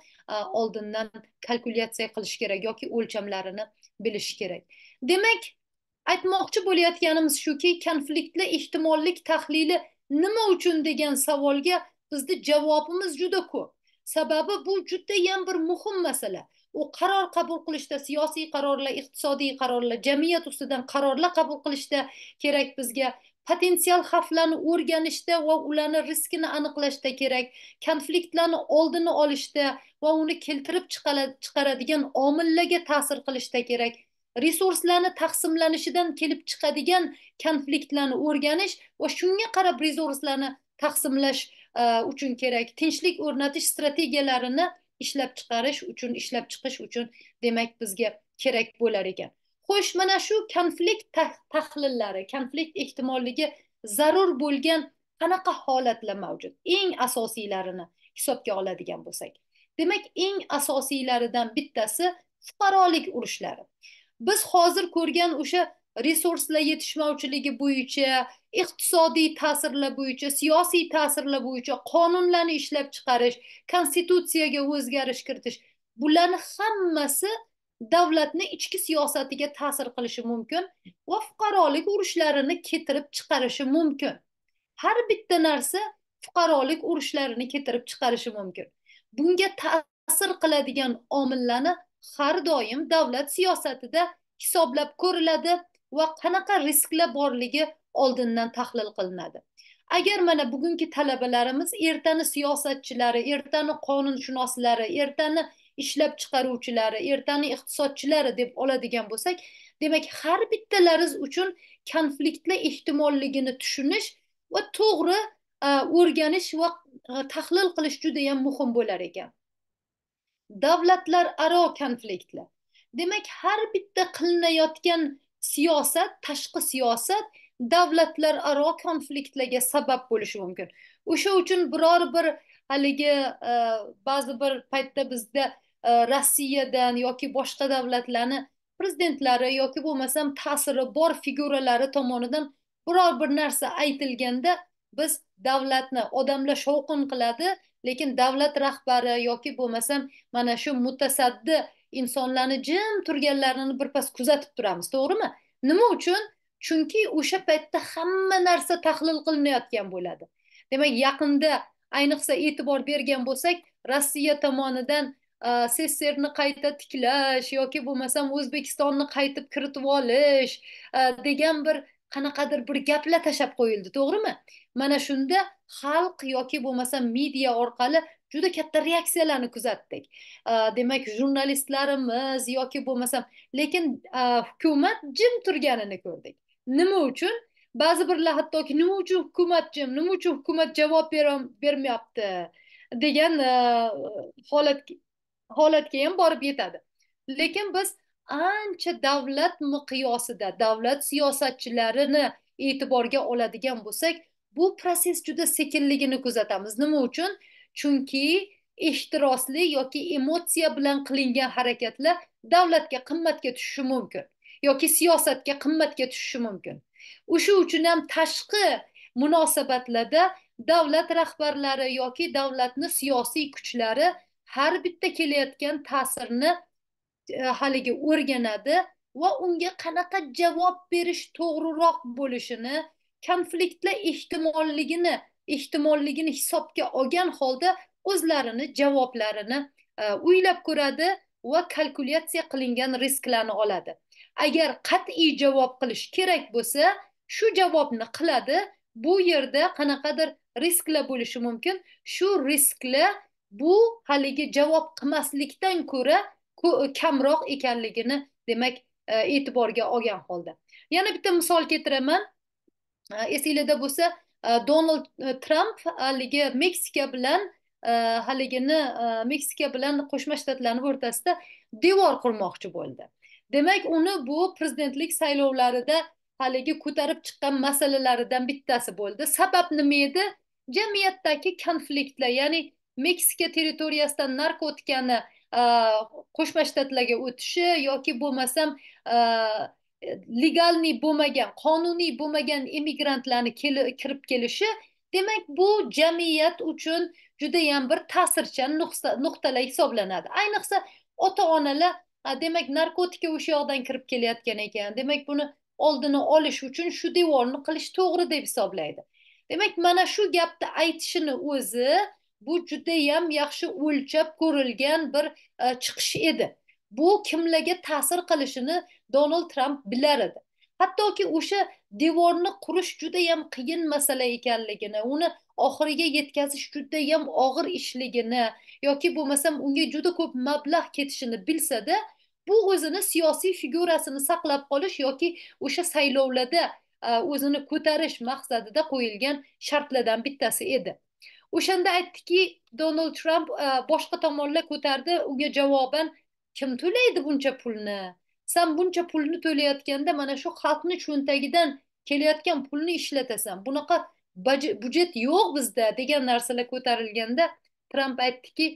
oldindan kalkulyatsiya qilish kerak yoki o'lchamlarini bilish kerak. Demak aytmoqchi bo'layotganimiz shuki konfliktlar ehtimollik tahlili nima uchun degan savolga bizni javobimiz juda ko'p. Sababi bu judayam bir muhim masala. U qaror qabul qilishda siyosiy qarorlar iqtisodiy qarorlar jamiyat ustidan qarorlar qabul qilishda kerak bizga. Potensial xavflarni o'rganishda va ularni riskini aniqlashda kerak. Konfliktlarni oldini olishda va uni keltirib chiqaradigan omillarga ta'sir qilishda kerak. Resurslarni taqsimlanishidan kelib chiqadigan konfliktlarni o'rganish va shunga qarab resurslarni taqsimlash e, uchun kerak. Tinchlik o'rnatish strategiyalarini ishlab chiqarish uchun ishlab chiqish uchun demak bizga kerak bo'lar ekan. Xo'sh mana shu konflikt tahlillari konflikt ehtimolligi zarur bo'lgan qanaqa holatlar mavjud? Eng asosiylarini hisobga oladigan bo'lsak. Demak eng asosiylaridan bittasi fuqarolik urushlari. Biz hozir ko'rgan o'sha resurslar yetishmovchiligi bo'yicha iqtisodiy ta'sirlar bo'yicha siyosiy ta'sirlar bo'yicha qonunlarni ishlab chiqarish konstitutsiyaga o'zgarish kiritish bularni hammasi davlatni ichki siyosatiga ta'sir qilishi mumkin va fuqarolik urushlarini keltirib chiqarishi mumkin. Har bitta narsa fuqarolik urushlarini keltirib chiqarishi mumkin. Bunga ta'sir qiladigan omillarni har doim davlat siyosatida hisoblab ko'riladi va qanaqa risklar borligi oldindan tahlil qilinadi. Agar mana bugungi talabalarimiz ertani siyosatchilari ertani qonunshunoslari ertani ishlab chiqaruvchilari ertani iqtisodchilari deb oladigan bo'lsak demak har bittalariz uchun konfliktlar ehtimolligini tushunish va to'g'ri o'rganish va tahlil qilish judayam muhim bo'lar ekan. Davlatlararo konfliktlar. Demak har bitta qilinayotgan siyosat tashqi siyosat davlatlararo konfliktlarga sabab bo'lishi mumkin. O'sha uchun biror bir haligi e, ba'zi bir paytda bizda e, rossiyadan yoki boshqa davlatlarni prezidentlari yoki bo'lmasam ta'siri bor figuralari tomonidan biror bir narsa aytilganda biz davlatni odamlar shovqin qiladi lekin davlat rahbari yoki bo'lmasam mana shu mutasaddi insonlarni jim turganlarini birpas kuzatib turamiz to'g'rimi? Nima uchun? Chunki o'sha paytda hamma narsa tahlil qilinayotgan bo'ladi. Demak yaqinda ayniqsa e'tibor bergan bo'lsak rossiya tomonidan sssrni qayta tiklash yoki bo'lmasam o'zbekistonni qaytib kiritib olish degan bir qanaqadir bir gaplar tashlab qo'yildi to'g'rimi? Mana shunda xalq yoki bo'lmasa media orqali juda katta reaksiyalarni kuzatdik. Demak jurnalistlarimiz yoki bo'lmasam lekin hukumat jim turganini ko'rdik. Nima uchun? Ba'zi birlar hattoki nima uchun hukumat jim? Nima uchun hukumat javob bermayapti? degan holat holatga ham borib yetadi. Lekin biz ancha davlat miqyosida davlat siyosatchilarini e'tiborga oladigan bo'lsak bu proses juda sekinligini kuzatamiz. Nima uchun? Chunki ehtirosli yoki emotsiya bilan qilingan harakatlar davlatga qimmatga tushishi mumkin yoki siyosatga qimmatga tushishi mumkin. O'sha uchun ham tashqi munosabatlarda davlat rahbarlari yoki davlatni siyosiy kuchlari har bitta kelayotgan ta'sirni E, haligi o'rganadi va unga qanaqa javob berish to'g'riroq bo'lishini konfliktlar ehtimolligini ehtimolligini hisobga olgan holda o'zlarini javoblarini e, o'ylab ko'radi va kalkulyatsiya qilingan risklarni oladi. Agar qat'iy javob qilish kerak bo'lsa shu javobni qiladi. Bu yerda qanaqadir risklar bo'lishi mumkin. Shu risklar bu haligi javob qilmaslikdan ko'ra E, kamroq ekanligini demak e, e'tiborga olgan holda. Yana bitta misol keltiraman. E, esinglarda bo'lsa donald tramp haligi meksika bilan haligini meksika bilan qo'shma shtatlarni o'rtasida devor qurmoqchi bo'ldi. Demak uni bu prezidentlik saylovlarida haligi ko'tarib chiqqan masalalaridan bittasi bo'ldi. Sabab nima edi? Jamiyatdagi konfliktlar ya'ni meksika territoriyasidan narkotikani Э, qo'shma shtatlarga o'tishi yoki bo'lmasam э, legalniy bo'lmagan qonuniy bo'lmagan immigrantlarni kirib kelishi demak bu jamiyat uchun judayam bir ta'sirchan nuqtalar hisoblanadi. Ayniqsa ota onalar demak narkotika o'sha yoqdan kirib kelayotgan ekan. Demak buni oldini olish uchun shu devorni qilish to'g'ri deb hisoblaydi. Demak mana shu gapni aytishini o'zi bu judayam yaxshi o'lchab ko'rilgan bir e, chiqish edi. Bu kimlarga ta'sir qilishini donald tramp bilar edi. Hattoki o'sha devorni qurish judayam qiyin masala ekanligini uni oxiriga yetkazish judayam og'ir ishligini yoki bo'lmasam unga juda ko'p mablag' ketishini bilsada bu o'zini siyosiy figurasini saqlab qolish yoki o'sha saylovlarda e, o'zini ko'tarish maqsadida qo'yilgan shartlardan bittasi edi. O'shanda aytdiki donald tramp e, boshqa tomonlar ko'tardi unga javoban kim to'laydi buncha pulni? San buncha pulni to'layotganda mana shu xalqni cho'ntagidan kelayotgan pulni ishlatasan. Bunaqa budjet yo'q bizda degan narsalar ko'tarilganda tramp aytdiki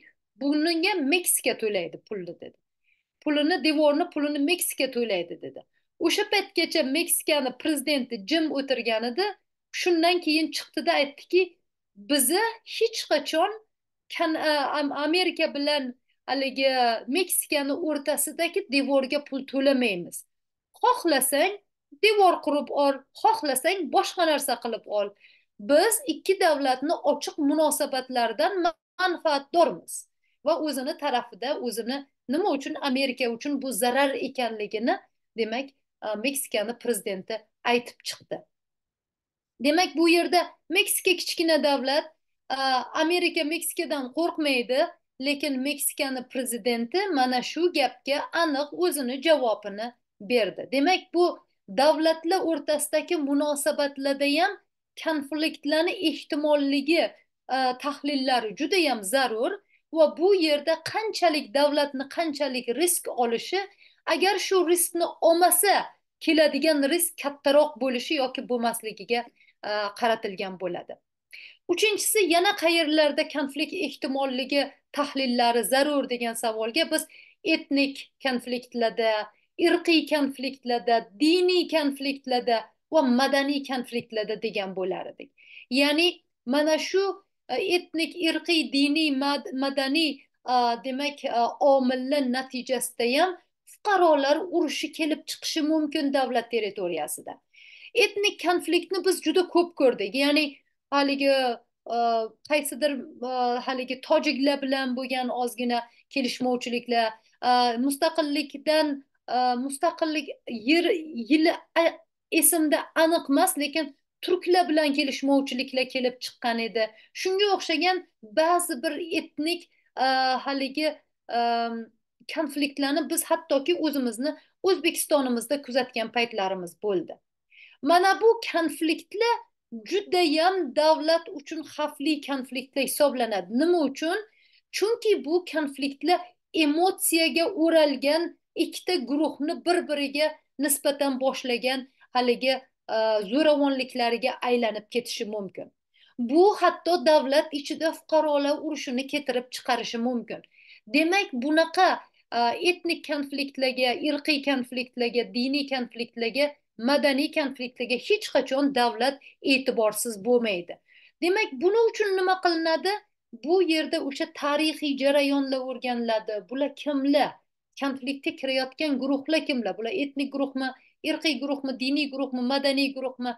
bunga meksika to'laydi pulni dedi. Pulini devorni pulini meksika to'laydi dedi. O'sha paytgacha meksikani prezidenti jim o'tirgan edi shundan keyin chiqdida aytdiki bizni hech qachon e, amerika bilan haligi meksikani o'rtasidagi devorga pul to'lamaymiz. Xohlasang devor qurib ol xohlasang boshqa narsa qilib ol. Biz ikki davlatni ochiq munosabatlaridan manfaatdormiz va o'zini tarafida o'zini nima uchun amerika uchun bu zarar ekanligini demak e, meksikani prezidenti aytib chiqdi. Demak bu yerda meksika kichkina davlat amerika meksikadan qo'rqmaydi lekin meksikani prezidenti mana shu gapga aniq o'zini javobini berdi. Demak bu davlatlar o'rtasidagi munosabatlarda ham konfliktlarni ehtimolligi tahlillari judayam zarur va bu yerda qanchalik davlatni qanchalik risk olishi agar shu riskni olmasa keladigan risk kattaroq bo'lishi yoki bo'lmasligiga E, qaratilgan bo'ladi. Uchinchisi yana qayerlarda konflikt ehtimolligi tahlillari zarur degan savolga biz etnik konfliktlarda irqiy konfliktlarda diniy konfliktlarda va madaniy konfliktlarda degan bo'lar edik ya'ni mana shu e, etnik irqiy diniy madaniy e, demak omillar natijasida ham fuqarolar urushi kelib chiqishi mumkin davlat territoriyasida etnik konfliktni biz juda ko'p ko'rdik. Ya'ni haligi e, qaysidir e, haligi tojiklar bilan bo'lgan ozgina kelishmovchiliklar e, mustaqillikdan mustaqillik yer yili esimda aniq emas lekin turklar bilan kelishmovchiliklar kelib chiqqan edi. Shunga o'xshagan ba'zi bir etnik haligi konfliktlarni biz hattoki o'zimizni o'zbekistonimizda kuzatgan paytlarimiz bo'ldi. Mana bu konfliktlar judayam davlat uchun xavfli konfliktlar hisoblanadi. Nima uchun? Chunki bu konfliktlar emotsiyaga o'ralgan ikkita guruhni bir biriga nisbatan boshlagan haligi e, zo'ravonliklariga aylanib ketishi mumkin. Bu hatto davlat ichida fuqarolar urushini keltirib chiqarishi mumkin. Demak bunaqa e, etnik konfliktlarga irqiy konfliktlarga diniy konfliktlarga madaniy konfliktlarga hech qachon davlat e'tiborsiz bo'lmaydi. Demak buning uchun nima qilinadi? Bu yerda o'sha tarixiy jarayonlar o'rganiladi. Bular kimlar? Konfliktga kirayotgan guruhlar kimlar? Bular etnik guruhmi irqiy guruhmi diniy guruhmi madaniy guruhmi?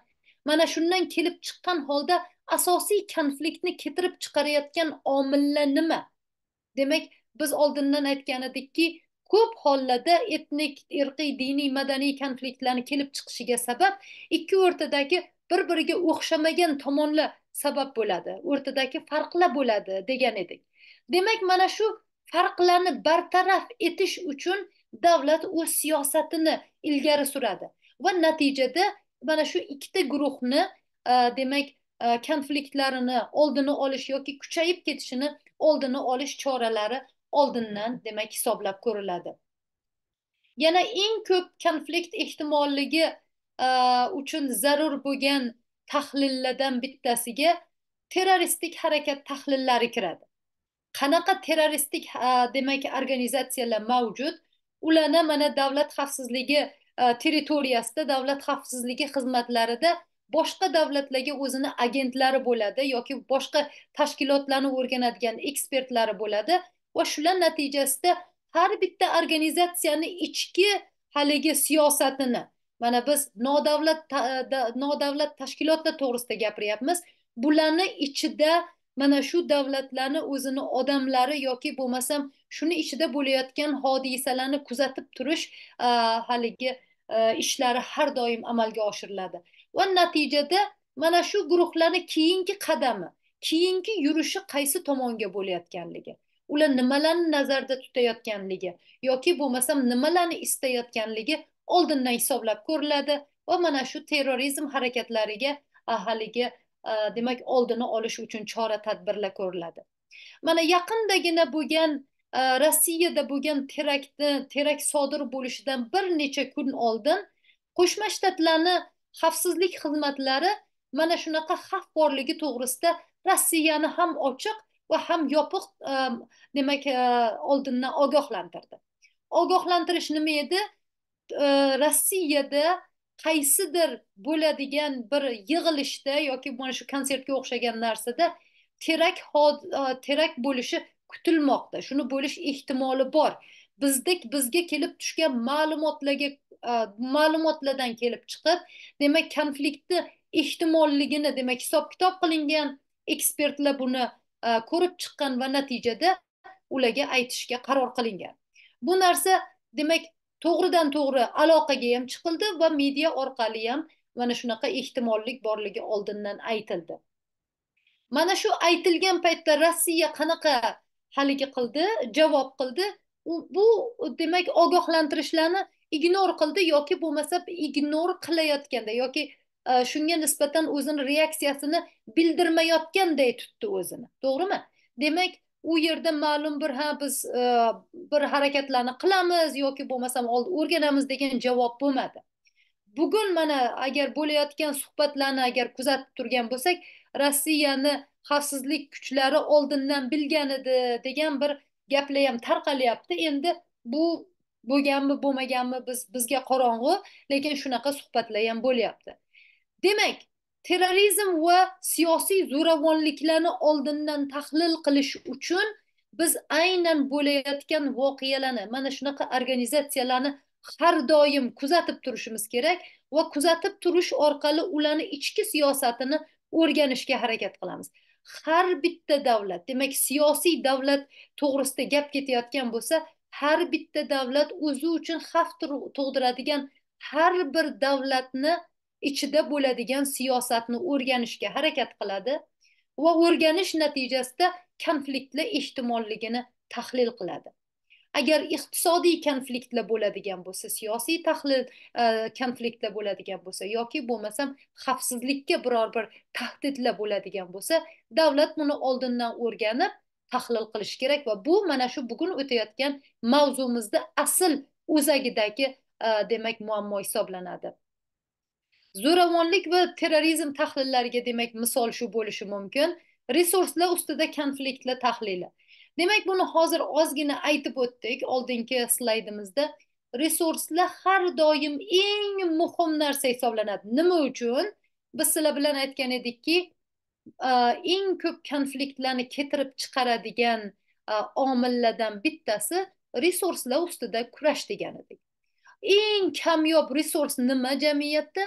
Mana shundan kelib chiqqan holda asosiy konfliktni keltirib chiqarayotgan omillar nima? Demak biz oldindan aytgan edikki ko'p hollarda etnik irqiy diniy madaniy konfliktlarni kelib chiqishiga sabab ikki o'rtadagi bir biriga o'xshamagan tomonlar sabab bo'ladi. O'rtadagi farqlar bo'ladi degan edik. Demak mana shu farqlarni bartaraf etish uchun davlat o'z siyosatini ilgari suradi va natijada mana shu ikkita guruhni demak konfliktlarini oldini olish yoki kuchayib ketishini oldini olish choralari oldindan demak hisoblab ko'riladi. Yana eng ko'p konflikt ehtimolligi uchun zarur bo'lgan tahlillardan bittasiga terroristik harakat tahlillari kiradi. Qanaqa terroristik demak organizatsiyalar mavjud? Ularni mana davlat xavfsizligi territoriyasida davlat xavfsizligi xizmatlarida boshqa davlatlarga o'zini agentlari bo'ladi yoki boshqa tashkilotlarni o'rganadigan ekspertlari bo'ladi. Va shular natijasida har bitta organizatsiyani ichki haligi siyosatini mana biz nodavlat nodavlat tashkilotlar to'g'risida gapiryapmiz bularni ichida mana shu davlatlarni o'zini odamlari yoki bo'lmasam shuni ichida bo'layotgan hodisalarni kuzatib turish haligi ishlari har doim amalga oshiriladi. Va natijada mana shu guruhlarni keyingi qadami keyingi yurishi qaysi tomonga bo'layotganligi ular nimalarni nazarda tutayotganligi yoki bo'lmasam nimalarni istayotganligi oldindan hisoblab ko'riladi va mana shu terrorizm harakatlariga haligi demak oldini olish uchun chora tadbirlar ko'riladi. Mana yaqindagina bo'lgan rossiyada bo'lgan teraktni terakt sodir bo'lishidan bir necha kun oldin qo'shma shtatlarni xavfsizlik xizmatlari mana shunaqa xavf borligi to'g'risida rossiyani ham ochiq va ham yopiq ehm, demak e, oldindan ogohlantirdi. Ogohlantirish nima edi e, rossiyada qaysidir bo'ladigan bir yig'ilishda yoki mana shu konsertga o'xshagan narsada terak e, terak bo'lishi kutilmoqda. Shuni bo'lish ehtimoli bor. Bizdek bizga kelib tushgan ma'lumotlarga ma'lumotlardan kelib chiqib demak konfliktni ehtimolligini demak hisob kitob qilingan ekspertlar buni E, ko'rib chiqqan va natijada ularga aytishga qaror qilingan. Bu narsa demak to'g'ridan to'g'ri aloqaga ham chiqildi va media orqali ham mana shunaqa ehtimollik borligi oldindan aytildi. Mana shu aytilgan paytda rossiya qanaqa haligi qildi javob qildi bu demak ogohlantirishlarni ignor qildi yoki bo'lmasa ignor qilayotganda yoki shunga nisbatan o'zini reaksiyasini bildirmayotganday tutdi o'zini. To'g'rimi? Demak u yerda ma'lum bir ha biz e, bir harakatlarni qilamiz yoki bo'lmasam o'rganamiz degan javob bo'lmadi. Bugun mana agar bo'layotgan suhbatlarni agar kuzatib turgan bo'lsak rossiyani xavfsizlik kuchlari oldindan bilgan edi degan bir gaplar ham tarqalyapti. Endi bu bo'lganmi bo'lmaganmi biz bizga qorong'u lekin shunaqa suhbatlar ham bo'lyapti. Demak terrorizm va siyosiy zo'ravonliklarni oldindan tahlil qilish uchun biz aynan bo'layotgan voqealarni mana shunaqa organizatsiyalarni har doim kuzatib turishimiz kerak va kuzatib turish orqali ularni ichki siyosatini o'rganishga harakat qilamiz. Har bitta davlat demak siyosiy davlat to'g'risida gap ketayotgan bo'lsa har bitta davlat o'zi uchun xavf tug'diradigan har bir davlatni ichida bo'ladigan siyosatni o'rganishga harakat qiladi va o'rganish natijasida konfliktlar ehtimolligini tahlil qiladi. Agar iqtisodiy konfliktlar bo'ladigan bo'lsa siyosiy tahlil e, konfliktlar bo'ladigan bo'lsa yoki bo'lmasam xavfsizlikka biror bir tahdidlar bo'ladigan bo'lsa davlat buni oldindan o'rganib tahlil qilish kerak va bu mana shu bugun o'tayotgan mavzumizda asl o'zagidagi e, demak muammo hisoblanadi. Zo'ravonlik va terrorizm tahlillariga demak misol shu bo'lishi mumkin. Resurslar ustida konfliktlar tahlili. Demak buni hozir ozgina aytib o'tdik. Oldingi slaydimizda resurslar har doim eng muhim narsa hisoblanadi. Nima uchun? Biz sizlar bilan aytgan edikki eng ko'p konfliktlarni keltirib chiqaradigan omillardan bittasi resurslar ustida kurash degan edik. Eng kamyob resurs nima jamiyatda?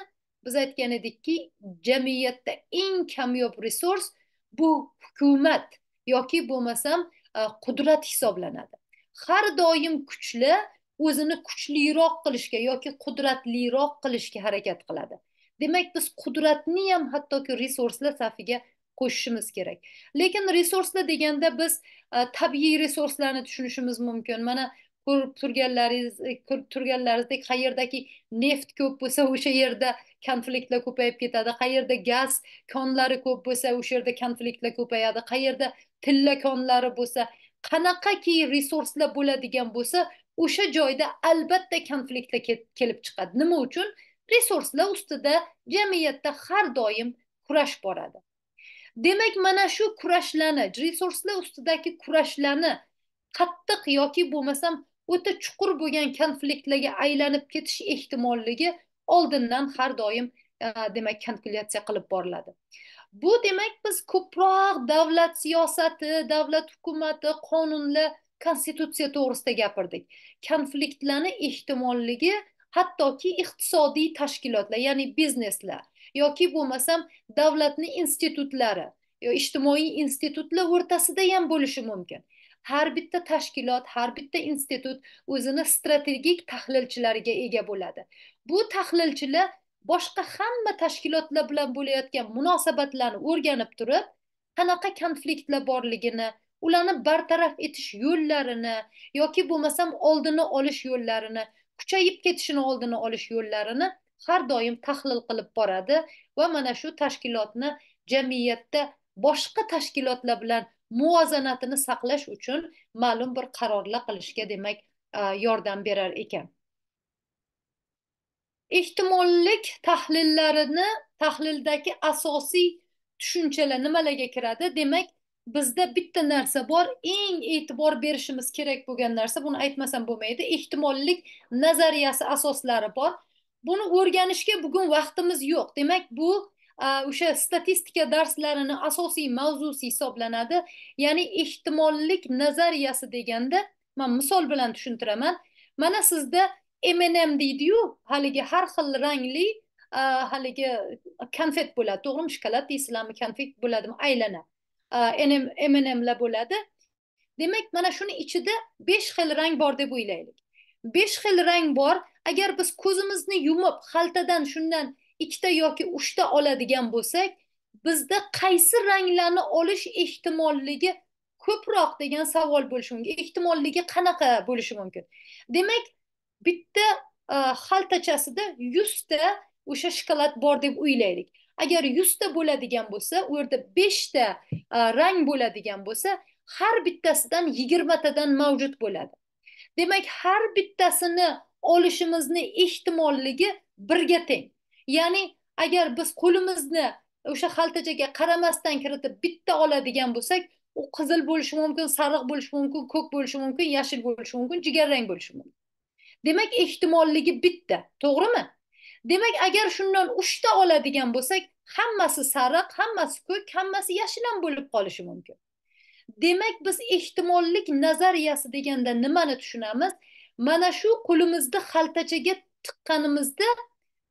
Biz aytgan edikki jamiyatda eng kamyob resurs bu hukumat yoki bo'lmasam qudrat hisoblanadi. Har doim kuchli o'zini kuchliroq qilishga yoki qudratliroq qilishga harakat qiladi. Demak biz qudratni ham hattoki resurslar safiga qo'shishimiz kerak. Lekin resurslar deganda biz tabiiy resurslarni tushunishimiz mumkin. Mana ko'rib turganlaringiz e, ko'rib turganlaringizdek qayerdaki neft ko'p bo'lsa o'sha yerda konfliktlar ko'payib ketadi qayerda gaz konlari ko'p bo'lsa o'sha yerda konfliktlar ko'payadi qayerda tilla konlari bo'lsa qanaqaki resurslar bo'ladigan bo'lsa o'sha joyda albatta konfliktlar kelib chiqadi. Nima uchun? Resurslar ustida jamiyatda har doim kurash boradi. Demak mana shu kurashlarni resurslar ustidagi kurashlarni qattiq yoki bo'lmasam o'ta chuqur bo'lgan konfliktlarga aylanib ketish ehtimolligi oldindan har doim e, demak kalkulyatsiya qilib boriladi. Bu demak biz ko'proq davlat siyosati davlat hukumati qonunlar konstitutsiya to'g'risida gapirdik. Konfliktlarni ehtimolligi hattoki iqtisodiy tashkilotlar ya'ni bizneslar yoki bo'lmasam davlatni institutlari yo ijtimoiy institutlar o'rtasida ham bo'lishi mumkin. Har bitta tashkilot har bitta institut o'zini strategik tahlilchilariga ega bo'ladi. Bu tahlilchilar boshqa hamma tashkilotlar bilan bo'layotgan munosabatlarni o'rganib turib qanaqa konfliktlar borligini ularni bartaraf etish yo'llarini yoki bo'lmasam oldini olish yo'llarini kuchayib ketishini oldini olish yo'llarini har doim tahlil qilib boradi va mana shu tashkilotni jamiyatda boshqa tashkilotlar bilan muvozanatini saqlash uchun ma'lum bir qarorlar qilishga demak yordam berar ekan. Ehtimollik tahlillarini tahlildagi asosiy tushunchalar nimalarga kiradi? Demak bizda bitta narsa bor eng e'tibor berishimiz kerak bo'lgan narsa buni aytmasam bo'lmaydi ehtimollik nazariyasi asoslari bor. Buni o'rganishga bugun vaqtimiz yo'q. Demak bu o'sha statistika darslarini asosiy mavzusi hisoblanadi. Ya'ni ehtimollik nazariyasi deganda man misol bilan tushuntiraman. Mana sizda mnm deydiyu haligi har xil rangli e, haligi konfet bo'ladi. To'g'rimi? Shokolad deysizlarmi? Konfet bo'ladimi? Aylana. E, Mnmlar M&M bo'ladi. Demak mana shuni ichida besh xil rang bor deb o'ylaylik. Besh xil rang bor. Agar biz ko'zimizni yumib xaltadan shundan ikkita yoki uchta oladigan bo'lsak bizda qaysi ranglarni olish ehtimolligi ko'proq degan savol bo'lishi mumkin. Ehtimolligi qanaqa bo'lishi mumkin? Demak bitta e, xaltachasida yuzta o'sha shokolad bor deb o'ylaylik. Agar yuzta bo'ladigan bo'lsa u yerda beshta e, rang bo'ladigan bo'lsa har bittasidan yigirmatadan mavjud bo'ladi. Demak har bittasini olishimizni ehtimolligi birga teng. Ya'ni agar biz qo'limizni o'sha xaltachaga qaramasdan kiritib bitta oladigan bo'lsak u qizil bo'lishi mumkin sariq bo'lishi mumkin ko'k bo'lishi mumkin yashil bo'lishi mumkin jigarrang bo'lishi mumkin. Demak ehtimolligi bitta to'g'rimi? Demak agar shundan uchta oladigan bo'lsak hammasi sariq hammasi ko'k hammasi yashil ham bo'lib qolishi mumkin. Demak biz ehtimollik nazariyasi deganda nimani tushunamiz? Mana shu qo'limizni xaltachaga tiqqanimizda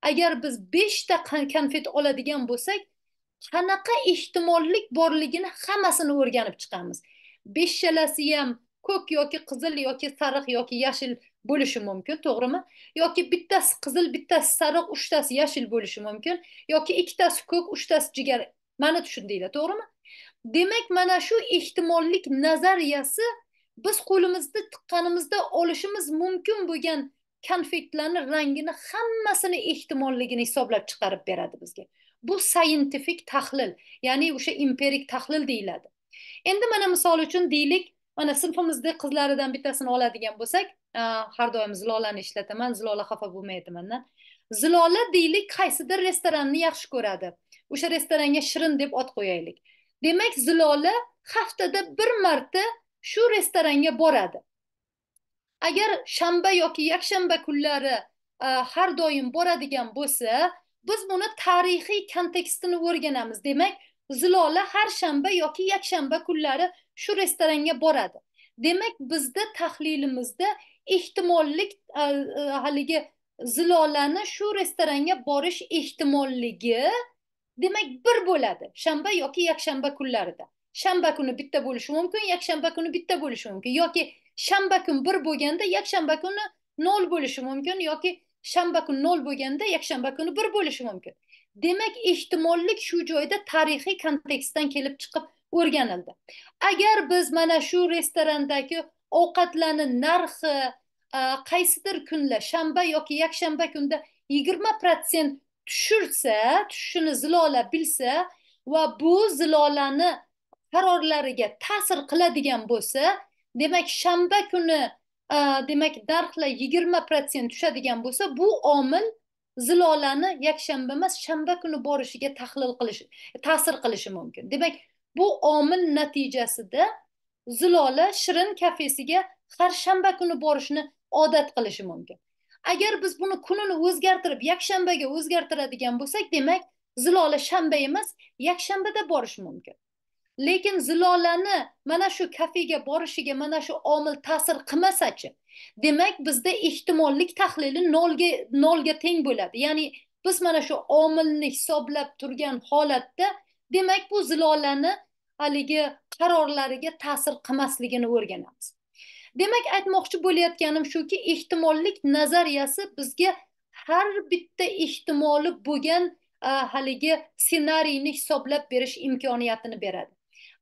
agar biz beshta konfet oladigan bo'lsak qanaqa ehtimollik borligini hammasini o'rganib chiqamiz. Beshalasi ham ko'k yoki qizil yoki sariq yoki yashil bo'lishi mumkin to'g'rimi? Yoki bittasi qizil bittasi sariq uchtasi yashil bo'lishi mumkin yoki ikkitasi ko'k uchtasi jigar. Mani tushundinglar to'g'rimi? Demak mana shu ehtimollik nazariyasi biz qo'limizda tiqqanimizda olishimiz mumkin bo'lgan konfetlarni rangini hammasini ehtimolligini hisoblab chiqarib beradi bizga. Bu scientific tahlil ya'ni o'sha empirik tahlil deyiladi. Endi mana misol uchun deylik mana sinfimizni qizlaridan bittasini oladigan bo'lsak har doim zilolani ishlataman zilola xafa bo'lmaydi mandan zilola deylik qaysidir restoranni yaxshi ko'radi? O'sha restoranga shirin deb ot qo'yaylik. Demak zilola haftada bir marta shu restoranga boradi. Agar shanba yoki yakshanba kunlari e, har doim boradigan bo'lsa biz buni tarixiy kontekstini o'rganamiz. Demak zilola har shanba yoki yakshanba kunlari shu restoranga boradi. Demak bizda tahlilimizda ehtimollik e, e, haligi zilolani shu restoranga borish ehtimolligi demak bir bo'ladi. Shanba yoki yakshanba kunlarida. Shanba kuni bitta bo'lishi mumkin yakshanba kuni bitta bo'lishi mumkin. Yoki shanba kun bir bo'lganda yakshanba kuni nol bo'lishi mumkin yoki shanba kuni nol bo'lganda yakshanba kuni bir bo'lishi mumkin. Demak ehtimollik shu joyda tarixiy kontekstdan kelib chiqib o'rganildi. Agar biz mana shu restorandagi ovqatlarni narxi qaysidir kunlar shanba yoki yakshanba kunda yigirma protsent tushirsa tushishini zilola bilsa va bu zilolani qarorlariga ta'sir qiladigan bo'lsa demak shanba kuni e, demak narxlar yigirma protsent tushadigan bo'lsa bu omil zilolani yakshanba emas shanba kuni borishiga tahlil qilish ta'sir qilishi mumkin. Demak bu omil natijasida zilola shirin kafesiga har shanba kuni borishni odat qilishi mumkin. Agar biz buni kunini o'zgartirib yakshanbaga o'zgartiradigan bo'lsak demak zilola shanba emas yakshanbada borishi mumkin. Lekin zilolani mana shu kafega borishiga mana shu omil ta'sir qilmasachi demak bizda ehtimollik tahlili nolga nolga teng bo'ladi. Ya'ni biz mana shu omilni hisoblab turgan holatda demak bu zilolani haligi qarorlariga ta'sir qilmasligini o'rganamiz. Demak aytmoqchi bo'layotganim shuki ehtimollik nazariyasi bizga har bitta ehtimoli bo'lgan haligi ssenariyni hisoblab berish imkoniyatini beradi.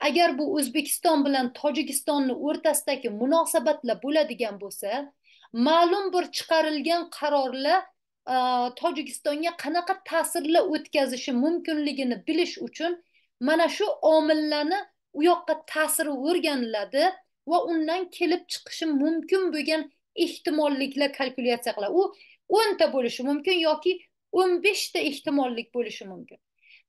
Agar bu o'zbekiston bilan tojikistonni o'rtasidagi munosabatlar bo'ladigan bo'lsa ma'lum bir chiqarilgan qarorlar e, tojikistonga qanaqa ta'sirlar o'tkazishi mumkinligini bilish uchun mana shu omillarni u yoqqa ta'siri o'rganiladi va undan kelib chiqishi mumkin bo'lgan ehtimolliklar kalkulyatsiya qiladi. U o'nta bo'lishi mumkin yoki o'n beshta ehtimollik bo'lishi mumkin.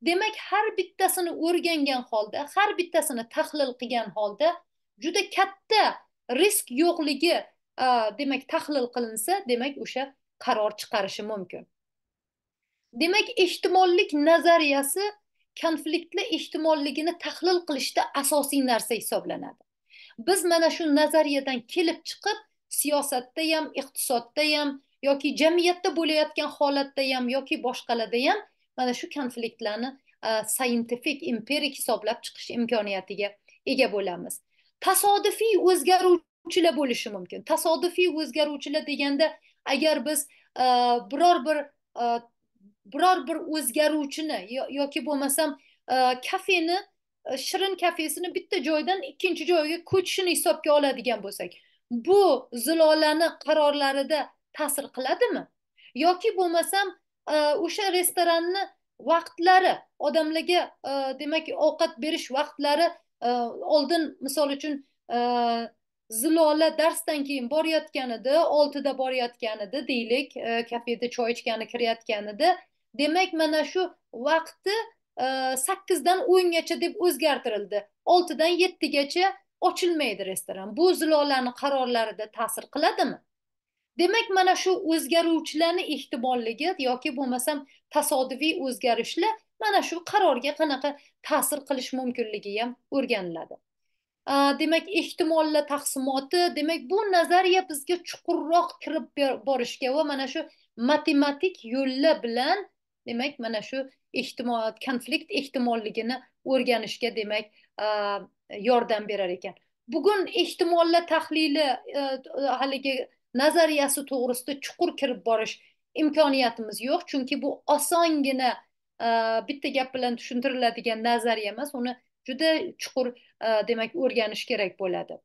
Demak har bittasini o'rgangan holda har bittasini tahlil qilgan holda juda katta risk yo'qligi demak tahlil qilinsa demak o'sha qaror chiqarishi mumkin. Demak ehtimollik nazariyasi konfliktli ehtimolligini tahlil qilishda asosiy narsa hisoblanadi. Biz mana shu nazariyadan kelib chiqib siyosatda ham iqtisodda ham yoki jamiyatda bo'layotgan holatda ham yoki boshqalarda ham mana shu konfliktlarni scientific empirik hisoblab chiqish imkoniyatiga ega bo'lamiz. Tasodifiy o'zgaruvchilar bo'lishi mumkin. Tasodifiy o'zgaruvchilar deganda agar biz biror bir biror bir o'zgaruvchini yoki bo'lmasam kafeni shirin kafesini bitta joydan ikkinchi joyga ko'chishini hisobga oladigan bo'lsak bu zilolani qarorlarida ta'sir qiladimi? Yoki bo'lmasam o'sha restoranni vaqtlari odamlarga e, demak ovqat berish vaqtlari e, oldin misol uchun e, zilola darsdan keyin borayotganida oltida borayotganida deylik kafeda choy ichgani kirayotganida demak mana shu vaqti sakkizdan o'ngacha deb o'zgartirildi. Oltidan yettigacha ochilmaydi restoran. Bu zilolani qarorlarida ta'sir qiladimi? Demak mana shu o'zgaruvchilarni ehtimolligi yoki bo'lmasam tasodifiy o'zgarishlar mana shu qarorga qanaqa ta'sir qilish mumkinligi ham o'rganiladi. Demak ehtimollar taqsimoti demak bu nazariya bizga chuqurroq kirib borishga va mana shu matematik yo'llar bilan demak mana shu ehtimol konflikt ehtimolligini o'rganishga demak yordam berar ekan. Bugun ehtimollar tahlili e, haligi nazariyasi to'g'risida chuqur kirib borish imkoniyatimiz yo'q. Chunki bu osongina e, bitta gap bilan tushuntiriladigan nazariya emas uni juda chuqur e, demak o'rganish kerak bo'ladi.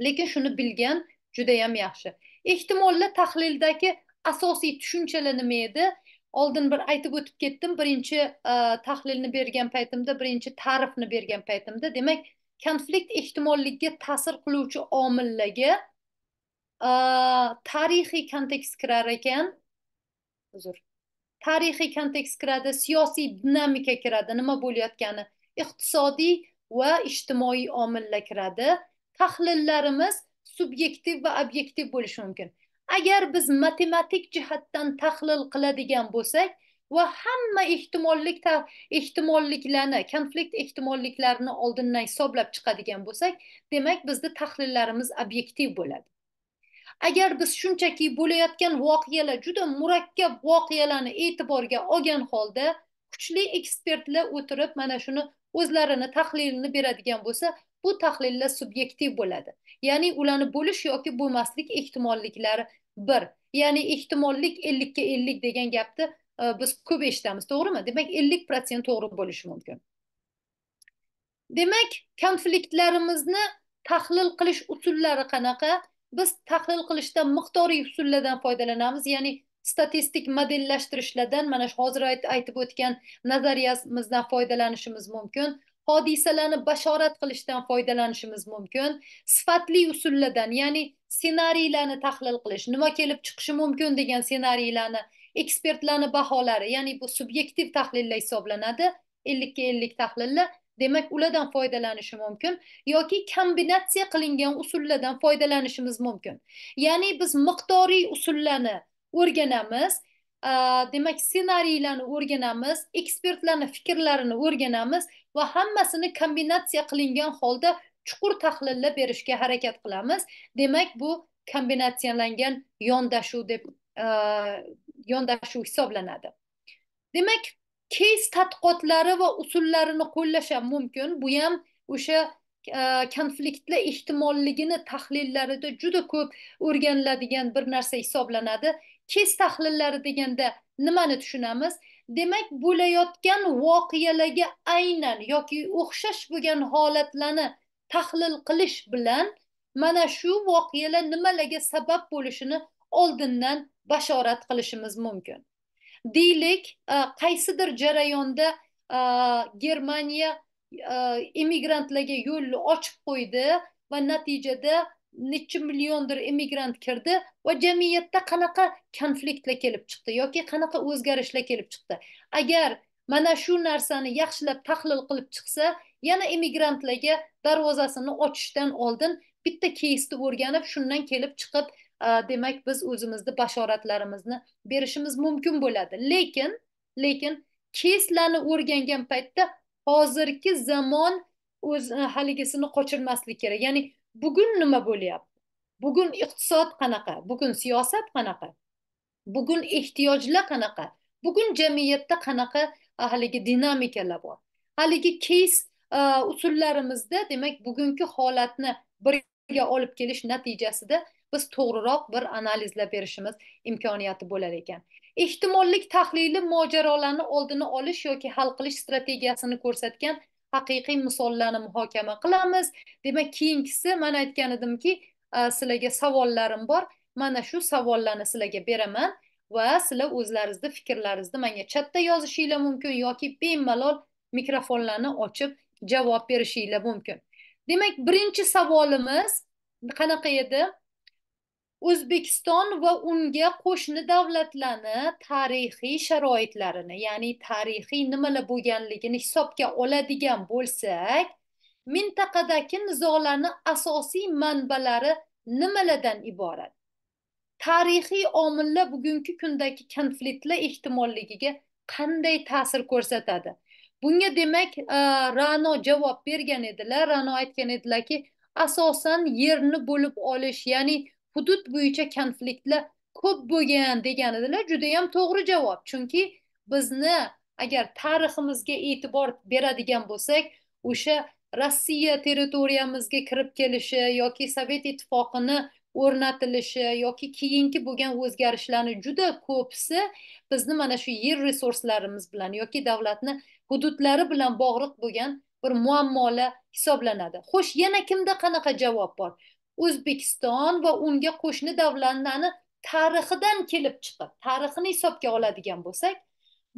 Lekin shuni bilgan judayam yaxshi. Ehtimollar tahlildagi asosiy tushunchalar nima edi oldin bir aytib o'tib ketdim birinchi e, tahlilni bergan paytimda birinchi ta'rifni bergan paytimda. Demak konflikt ehtimolligiga ta'sir qiluvchi omillarga tarixiy kontekst kirar ekan uzr tarixiy kontekst kiradi siyosiy dinamika kiradi nima bo'layotgani iqtisodiy va ijtimoiy omillar kiradi tahlillarimiz subyektiv va obyektiv bo'lishi mumkin agar biz matematik jihatdan tahlil qiladigan bo'lsak va hamma ehtimollik ehtimolliklarni konflikt ehtimolliklarini oldindan hisoblab chiqadigan bo'lsak demak bizni tahlillarimiz obyektiv bo'ladi agar biz shunchaki bo'layotgan voqealar juda murakkab voqealarni e'tiborga olgan holda kuchli ekspertlar o'tirib mana shuni o'zlarini tahlilini beradigan bo'lsa bu tahlillar subyektiv bo'ladi. Ya'ni ularni bo'lish yoki bo'lmaslik ehtimolliklari bir. Ya'ni ehtimollik ellikka ellik degan gapni e, biz ko'p eshitamiz to'g'rimi? Demak ellik protsent to'g'ri bo'lishi mumkin. Demak konfliktlarimizni tahlil qilish usullari qanaqa? Biz tahlil qilishda miqdoriy usullardan foydalanamiz. Ya'ni statistik modellashtirishlardan mana shu hozir aytib o'tgan nazariyamizdan foydalanishimiz mumkin. Hodisalarni bashorat qilishdan foydalanishimiz mumkin. Sifatli usullardan ya'ni ssenariylarni tahlil qilish nima kelib chiqishi mumkin degan ssenariylarni ekspertlarni baholari ya'ni bu subyektiv tahlillar hisoblanadi. Ellikka ellik tahlillar. Demak ulardan foydalanishi mumkin yoki kombinatsiya qilingan usullardan foydalanishimiz mumkin. Ya'ni biz miqdoriy usullarni o'rganamiz demak ssenariylarni o'rganamiz ekspertlarni fikrlarini o'rganamiz va hammasini kombinatsiya qilingan holda chuqur tahlillar berishga harakat qilamiz. Demak bu kombinatsiyalangan yondashuv deb yondashuv hisoblanadi. Demak keys tadqiqotlari va usullarini qo'llash ham mumkin. Bu ham o'sha e, konfliktlar ehtimolligini tahlillarida juda ko'p o'rganiladigan bir narsa hisoblanadi. Kes tahlillari deganda nimani tushunamiz? Demak bo'layotgan voqealarga aynan yoki o'xshash bo'lgan holatlarni tahlil qilish bilan mana shu voqealar nimalarga sabab bo'lishini oldindan bashorat qilishimiz mumkin. Deylik e, qaysidir jarayonda e, germaniya e, immigrantlarga yo'lni ochib qo'ydi va natijada necha milliondir immigrant kirdi va jamiyatda qanaqa konfliktlar kelib chiqdi yoki qanaqa o'zgarishlar kelib chiqdi. Agar mana shu narsani yaxshilab tahlil qilib chiqsa yana immigrantlarga darvozasini ochishdan oldin bitta keysni o'rganib shundan kelib chiqib demak biz o'zimizni bashoratlarimizni berishimiz mumkin bo'ladi. Lekin lekin keyslarni o'rgangan paytda hozirgi zamon o'z e, haligisini qochirmaslik kerak. Ya'ni bugun nima bo'lyapti? Bugun iqtisod qanaqa? Bugun siyosat qanaqa? Bugun ehtiyojlar qanaqa? Bugun jamiyatda qanaqa e, haligi dinamikalar bor? Haligi keys e, usullarimizda demak bugungi holatni birga olib kelish natijasida biz to'g'riroq bir analizlar berishimiz imkoniyati bo'lar ekan. Ehtimollik tahlili mojarolarni oldini olish yoki hal qilish strategiyasini ko'rsatgan haqiqiy misollarni muhokama qilamiz. Demak keyingisi man aytgan edimki sizlarga savollarim bor. Mana shu savollarni sizlarga beraman va sizlar o'zlaringizni fikrlaringizni menga chatda yozishinglar mumkin yoki bemalol mikrofonlarni ochib javob berishinglar mumkin. Demak birinchi savolimiz qanaqa edi? O'zbekiston va unga qo'shni davlatlarni tarixiy sharoitlarini ya'ni tarixiy nimalar bo'lganligini hisobga oladigan bo'lsak mintaqadagi nizolarni asosiy manbalari nimalardan iborat? Tarixiy omillar bugungi kundagi konfliktlar ehtimolligiga qanday ta'sir ko'rsatadi? Bunga demak ra'no javob bergan edilar. Ra'no aytgan edilarki asosan yerni bo'lib olish ya'ni hudud bo'yicha konfliktlar ko'p bo'lgan degan edilar judayam to'g'ri javob. Chunki bizni agar tariximizga e'tibor beradigan bo'lsak o'sha rossiya territoriyamizga kirib kelishi yoki sovet ittifoqini o'rnatilishi yoki keyingi bo'lgan o'zgarishlarni juda ko'pisi bizni mana shu yer resurslarimiz bilan yoki davlatni hududlari bilan bog'liq bo'lgan bir muammolar hisoblanadi. Xo'sh yana kimda qanaqa javob bor? O'zbekiston va unga qo'shni davlatlarni tarixidan kelib chiqib tarixini hisobga oladigan bo'lsak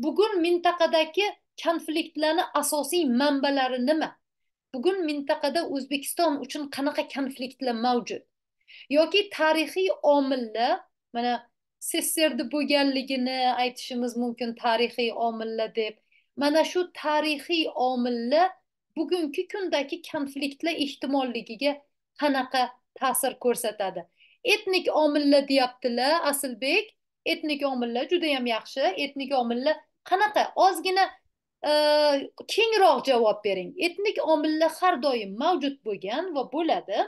bugun mintaqadagi konfliktlarni asosiy manbalari nima? Bugun mintaqada o'zbekiston uchun qanaqa konfliktlar mavjud? Yoki tarixiy omillar mana ssrni bo'lganligini aytishimiz mumkin tarixiy omillar deb. Mana shu tarixiy omillar bugungi kundagi konfliktlar ehtimolligiga qanaqa ta'sir ko'rsatadi. Etnik omillar deyaptilar asilbek. Etnik omillar juda yam yaxshi. Etnik omillar qanaqa? Ozgina e, kengroq javob bering. Etnik omillar har doim mavjud bo'lgan va bo'ladi.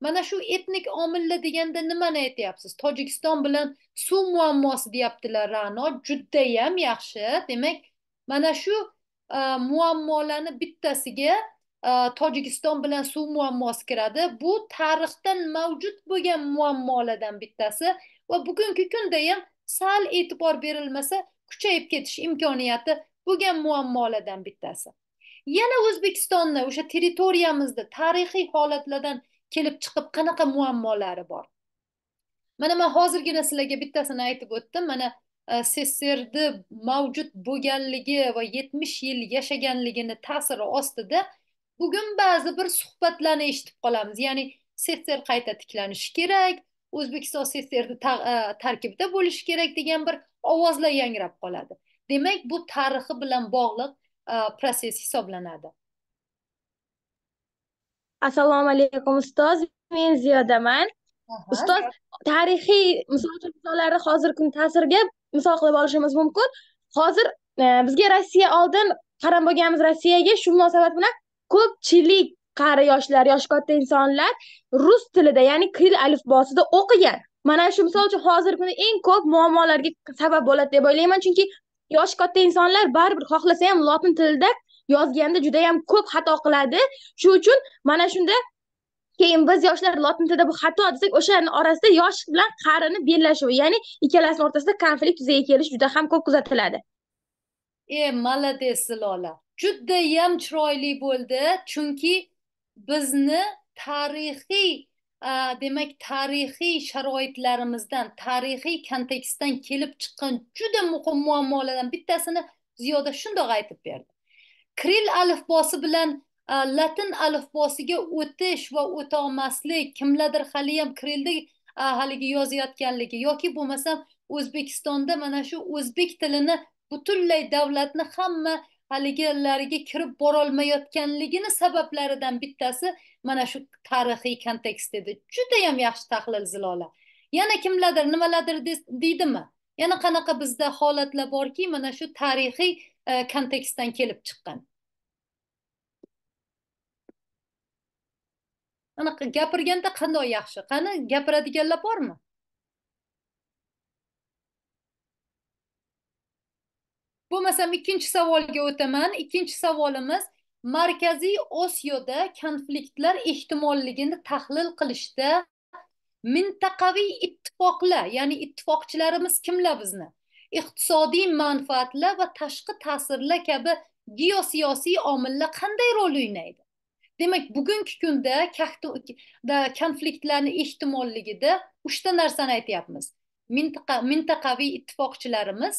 Mana shu etnik omillar deganda nimani aytyapsiz? Tojikiston bilan suv muammosi deyaptilar ra'no. Judayam yaxshi. Demak mana shu e, muammolarni bittasiga tojikiston bilan suv muammosi kiradi. Bu tarixdan mavjud bo'lgan muammolardan bittasi va bugungi kunda ham sal e'tibor berilmasa kuchayib ketish imkoniyati bo'lgan muammolardan bittasi. Yana o'zbekistonni o'sha territoriyamizda tarixiy holatlardan kelib chiqib qanaqa muammolari bor? Mana man hozirgina sizlarga bittasini aytib o'tdim. Mana e, sssrni mavjud bo'lganligi va yetmish yil yashaganligini ta'siri ostida bugun ba'zi bir suhbatlarni eshitib qolamiz. Ya'ni ssr qayta tiklanishi kerak o'zbekiston ssrni e, tarkibida bo'lishi kerak degan bir ovozlar yangrab qoladi. Demak bu tarixi bilan bog'liq e, prosess hisoblanadi. Assalomu alaykum ustoz. Men ziyodaman ustoz tarixiy misol misollarni hozirgi kun ta'siriga misol qilib olishimiz mumkin. Hozir e, bizga rossiya oldin qarab bo'lganmiz rossiyaga shu munosabat bilan ko'pchilik qari yoshlar yoshi katta insonlar rus tilida ya'ni kiril alifbosida o'qigan. Mana shu misol uchun hozirgi kunda eng ko'p muammolarga sabab bo'ladi deb o'ylayman. Chunki yoshi katta insonlar baribir xohlasa ham lotin tilida yozganda juda yam ko'p xato qiladi. Shu uchun mana shunda keyin biz yoshlar lotin tilida bu xato desak o'shani orasida yosh bilan qarini bellashuvi ya'ni ikkalasini o'rtasida konflikt yuzaga kelishi juda ham ko'p kuzatiladi. E молодец lola. Judayam chiroyli bo'ldi chunki bizni tarixiy demak tarixiy sharoitlarimizdan tarixiy kontekstdan kelib chiqqan juda muhim muammolardan bittasini ziyoda shundoq aytib berdi. Kril alifbosi bilan latin alifbosiga o'tish va o'tolmaslik kimlardir haliyam krilda haligi yozayotganligi yoki bo'lmasam o'zbekistonda mana shu o'zbek tilini butunlay davlatni hamma haligilariga kirib borolmayotganligini sabablaridan bittasi mana shu tarixiy kontekst edi. Judayam yaxshi tahlil zilola. Yana kimlardir nimalardir deydimi? Yana qanaqa bizda holatlar borki mana shu tarixiy e, kontekstdan kelib chiqqan? Anaqa gapirganda qandoq yaxshi? Qani gapiradiganlar bormi? Bo'lmasam ikkinchi savolga o'taman. Ikkinchi savolimiz markaziy osiyoda konfliktlar ehtimolligini tahlil qilishda mintaqaviy ittifoqlar ya'ni ittifoqchilarimiz kimlar bizni? Iqtisodiy manfaatlar va tashqi ta'sirlar kabi geosiyosiy omillar qanday rol o'ynaydi? Demak bugungi kunda konfliktlarni ehtimolligida uchta narsani aytyapmiz. Mintaqa mintaqaviy ittifoqchilarimiz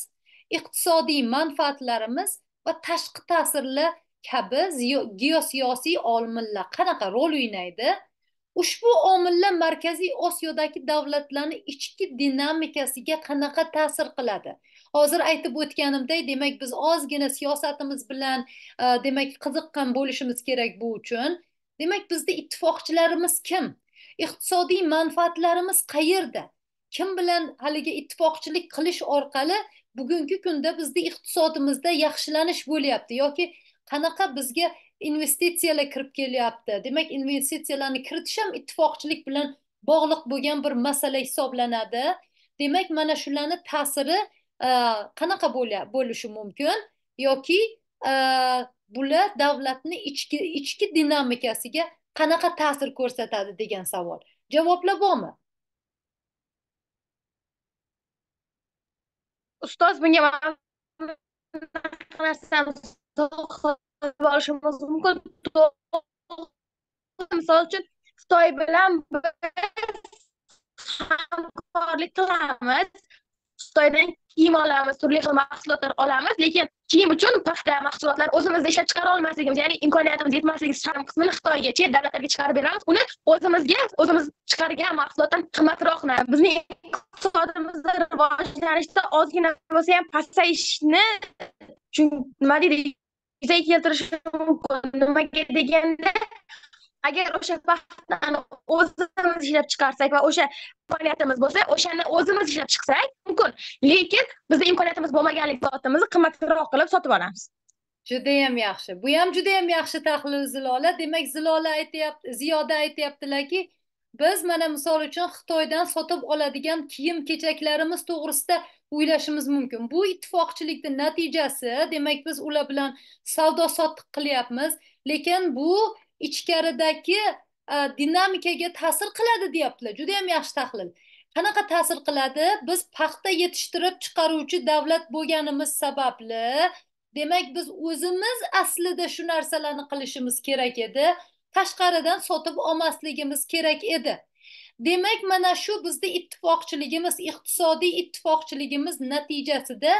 iqtisodiy manfaatlarimiz va tashqi ta'sirlar kabi geosiyosiy omillar. Qanaqa rol o'ynaydi? Ushbu omillar markaziy osiyodagi davlatlarni ichki dinamikasiga qanaqa ta'sir qiladi? Hozir aytib o'tganimdek demak biz ozgina siyosatimiz bilan e, demak qiziqqan bo'lishimiz kerak bu uchun. Demak bizda ittifoqchilarimiz kim? Iqtisodiy manfaatlarimiz qayerda? Kim bilan haligi ittifoqchilik qilish orqali bugungi kunda bizni iqtisodimizda yaxshilanish bo'lyapti yoki qanaqa bizga investitsiyalar kirib kelyapti. Demak investitsiyalarni kiritish ham ittifoqchilik bilan bog'liq bo'lgan bir masala hisoblanadi. Demak mana shularni ta'siri e, qanaqa bo'lishi mumkin yoki e, bular davlatni ichki ichki dinamikasiga qanaqa ta'sir ko'rsatadi degan savol. Javoblar bormi? Ustoz bunga narsani qilib olishimiz mumkin misol uchun xitoy bilan biz hamkorlik qilamiz xitoydan kiyim olamiz turli xil mahsulotlar olamiz lekin kiyim uchun paxta mahsulotlar o'zimizda ishlab chiqara olmasligimiz ya'ni imkoniyatimiz yetmasligi sabab qismini xitoyga chet davlatlarga chiqarib beramiz. Uni o'zimizga o'zimiz chiqargan mahsulotdan qimmatroq bizning iqtisodimizda rivojlanishda ozgina bo'lsa ham pasayishni nima deydi yuzaga keltirishi mumkin. Nimaga deganda agar o'sha paxtani o'zimiz ishlab chiqarsak va o'sha imkoniyatimiz bo'lsa o'shani o'zimiz ishlab chiqsak mumkin. Lekin bizni imkoniyatimiz bo'lmaganligi zotimizni qimmatroq qilib sotib olamiz. Judayam yaxshi. Bu ham judayam yaxshi tahlil zilola. Demak zilola aytyapti ziyoda aytyaptilarki biz mana misol uchun xitoydan sotib oladigan kiyim kechaklarimiz to'g'risida o'ylashimiz mumkin. Bu ittifoqchilikni natijasi. Demak biz ular bilan savdo sotiq qilyapmiz. Lekin bu ichkaridagi Э, dinamikaga ta'sir qiladi deyaptilar. Juda yam yaxshi tahlil. Qanaqa ta'sir qiladi? Biz paxta yetishtirib chiqaruvchi davlat bo'lganimiz sababli demak biz o'zimiz aslida shu narsalarni qilishimiz kerak edi. Tashqaridan sotib olmasligimiz kerak edi. Demak mana shu bizni ittifoqchiligimiz iqtisodiy ittifoqchiligimiz natijasida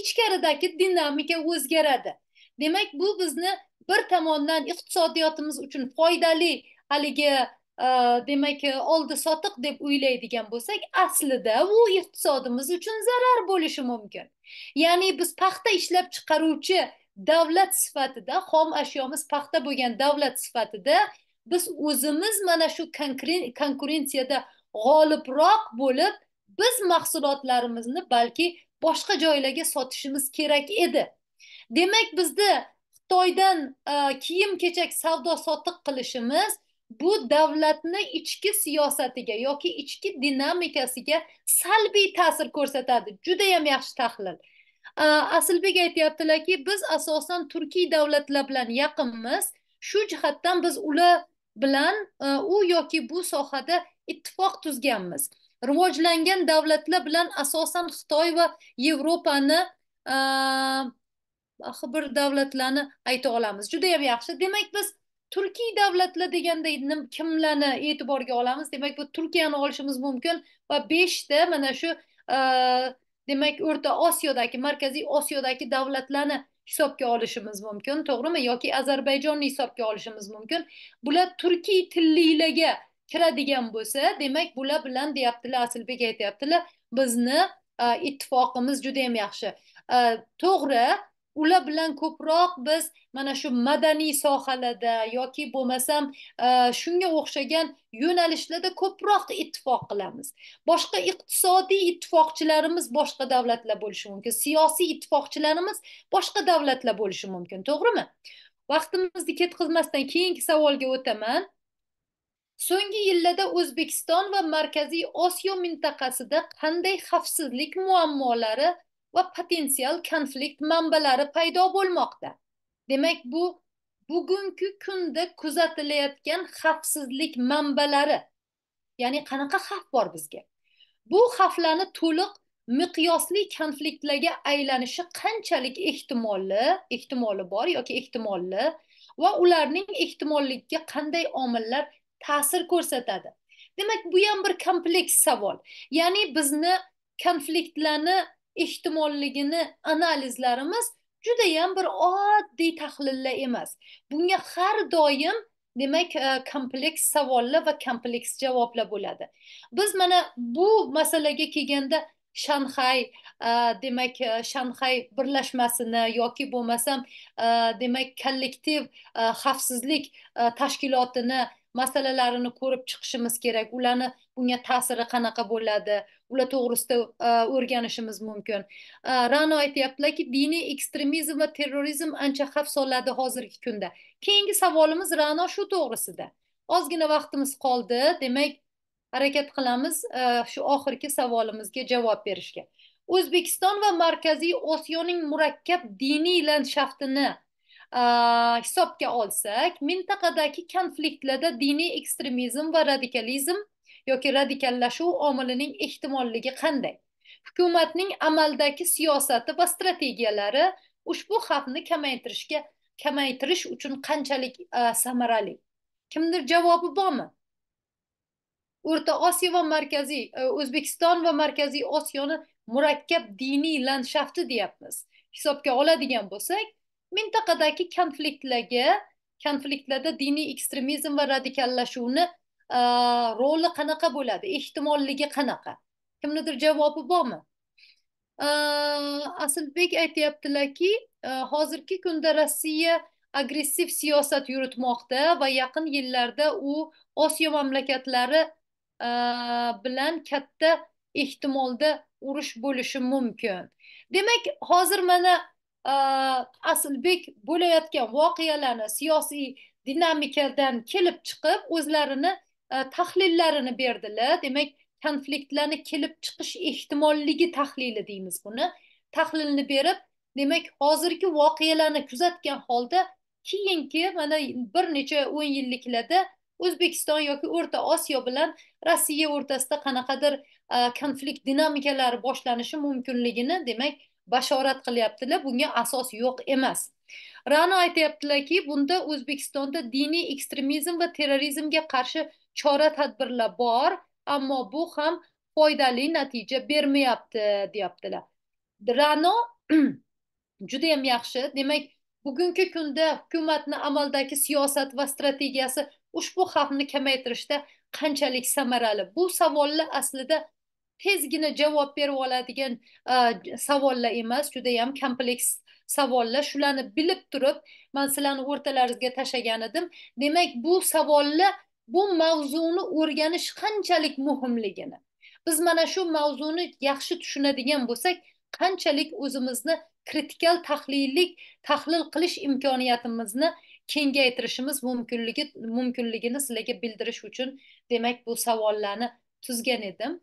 ichkaridagi dinamika o'zgaradi. Demak bu bizni bir tomondan iqtisodiyotimiz uchun foydali haligi e, demak e, oldi sotiq deb o'ylaydigan bo'lsak aslida u iqtisodimiz uchun zarar bo'lishi mumkin. Ya'ni biz paxta ishlab chiqaruvchi davlat sifatida xom ashyomiz paxta bo'lgan davlat sifatida biz o'zimiz mana shu konkurensiyada g'olibroq bo'lib biz mahsulotlarimizni balki boshqa joylarga sotishimiz kerak edi. Demak bizni xitoydan e, kiyim kechak savdo sotiq qilishimiz bu davlatni ichki siyosatiga yoki ichki dinamikasiga salbiy ta'sir ko'rsatadi. Judayam yaxshi tahlil. E, aslbek aytyaptilarki biz asosan turkiy davlatlar bilan yaqinmiz. Shu jihatdan biz ular bilan e, u yoki bu sohada ittifoq tuzganmiz. Rivojlangan davlatlar bilan asosan xitoy va yevropani bir davlatlarni ayta olamiz. Judayam yaxshi. Demak biz turkiy davlatlar deganda kimlarni e'tiborga olamiz? Demak bu turkiyani olishimiz mumkin va beshta mana shu demak o'rta osiyodagi markaziy osiyodagi davlatlarni hisobga olishimiz mumkin to'g'rimi? Yoki ozarbayjonni hisobga olishimiz mumkin. Bular turkiy tillilarga kiradigan bo'lsa demak bular bilan deyaptilar asilbek aytyaptilar bizni ittifoqimiz juda yam yaxshi to'g'ri ular bilan ko'proq biz mana shu madaniy sohalarda yoki bo'lmasam e, shunga o'xshagan yo'nalishlarda ko'proq ittifoq qilamiz. Boshqa iqtisodiy ittifoqchilarimiz boshqa davlatlar bo'lishi mumkin. Siyosiy ittifoqchilarimiz boshqa davlatlar bo'lishi mumkin to'g'rimi? Vaqtimizni ketkazmasdan keyingi savolga o'taman. So'nggi yillarda o'zbekiston va markaziy osiyo mintaqasida qanday xavfsizlik muammolari va potensial konflikt manbalari paydo bo'lmoqda. Demak bu bugungi kunda kuzatilayotgan xavfsizlik manbalari ya'ni qanaqa xavf bor bizga? Bu xavflarni to'liq miqyosli konfliktlarga aylanishi qanchalik ehtimolli ehtimoli bor yoki ehtimolli va ularning ehtimolligiga qanday omillar ta'sir ko'rsatadi? Demak bu ham bir kompleks savol. Ya'ni bizni konfliktlarni ehtimolligini analizlarimiz judayam bir oddiy tahlillar emas. Bunga har doim demak e, kompleks savollar va kompleks javoblar bo'ladi. Biz mana bu masalaga kelganda shanxay e, demak e, shanxay birlashmasini yoki bo'lmasam demak kollektiv xavfsizlik tashkilotini masalalarini ko'rib chiqishimiz kerak. Ularni bunga ta'siri qanaqa bo'ladi? Ular to'g'risida e, o'rganishimiz mumkin. E, ra'no aytyaptilarki diniy ekstremizm va terrorizm ancha xavf soladi hozirgi kunda. Keyingi savolimiz ra'no shu to'g'risida. Ozgina vaqtimiz qoldi demak harakat qilamiz e, shu oxirgi savolimizga javob berishga. O'zbekiston va markaziy osiyoning murakkab diniy landshaftini hisobga olsak mintaqadagi konfliktlarda diniy ekstremizm va radikalizm yoki radikallashuv omilining ehtimolligi qanday? Hukumatning amaldagi siyosati va strategiyalari ushbu xavfni kamaytirishga kamaytirish uchun qanchalik e, samarali? Kimdir javobi bormi? O'rta osiyo va markaziy e, o'zbekiston va markaziy osiyoni murakkab diniy landshafti deyapmiz. Hisobga oladigan bo'lsak mintaqadagi konfliktlarga konfliktlarda diniy ekstremizm va radikallashuvni roli qanaqa bo'ladi? Ehtimolligi qanaqa? Kimnidir javobi bormi? Asilbek aytyaptilarki hozirgi kunda rossiya agressiv siyosat yuritmoqda va yaqin yillarda u osiyo mamlakatlari bilan katta ehtimolda urush bo'lishi mumkin. Demak hozir mana asilbek bo'layotgan voqealarni siyosiy dinamikadan kelib chiqib o'zlarini E, tahlillarini berdilar. Demak konfliktlarni kelib chiqish ehtimolligi tahlili deymiz buni. Tahlilni berib demak hozirgi voqealarni kuzatgan holda keyingi mana bir necha o'n yilliklarda o'zbekiston yoki o'rta osiyo bilan rossiya o'rtasida qanaqadir e, konflikt dinamikalari boshlanishi mumkinligini demak bashorat qilyaptilar. Bunga asos yo'q emas. Ra'no aytyaptilarki bunda o'zbekistonda diniy ekstremizm va terrorizmga qarshi chora tadbirlar bor ammo bu ham foydali natija bermayapti deyaptilar. Ra'no judayam yaxshi. Demak bugungi kunda hukumatni amaldagi siyosat va strategiyasi ushbu xavfni kamaytirishda qanchalik samarali? Bu savollar aslida tezgina javob berib oladigan savollar emas judayam kompleks savollar. Shularni bilib turib man sizlarni o'rtalaringizga tashlagan edim. Demak bu savollar bu mavzuni o'rganish qanchalik muhimligini biz mana shu mavzuni yaxshi tushunadigan bo'lsak qanchalik o'zimizni kritikal tahlillik tahlil qilish imkoniyatimizni kengaytirishimiz mumkinligi mumkinligini sizlarga bildirish uchun demak bu savollarni tuzgan edim.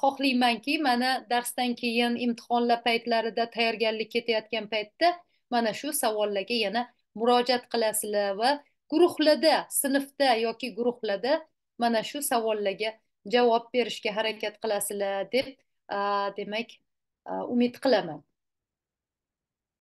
Xohlaymanki mana darsdan keyin imtihonlar paytlarida tayyorgarlik ketayotgan paytda mana shu savollarga yana murojaat qilasizlar va guruhlarda sinfda yoki guruhlarda mana shu savollarga javob berishga harakat qilasizlar deb demak umid qilaman.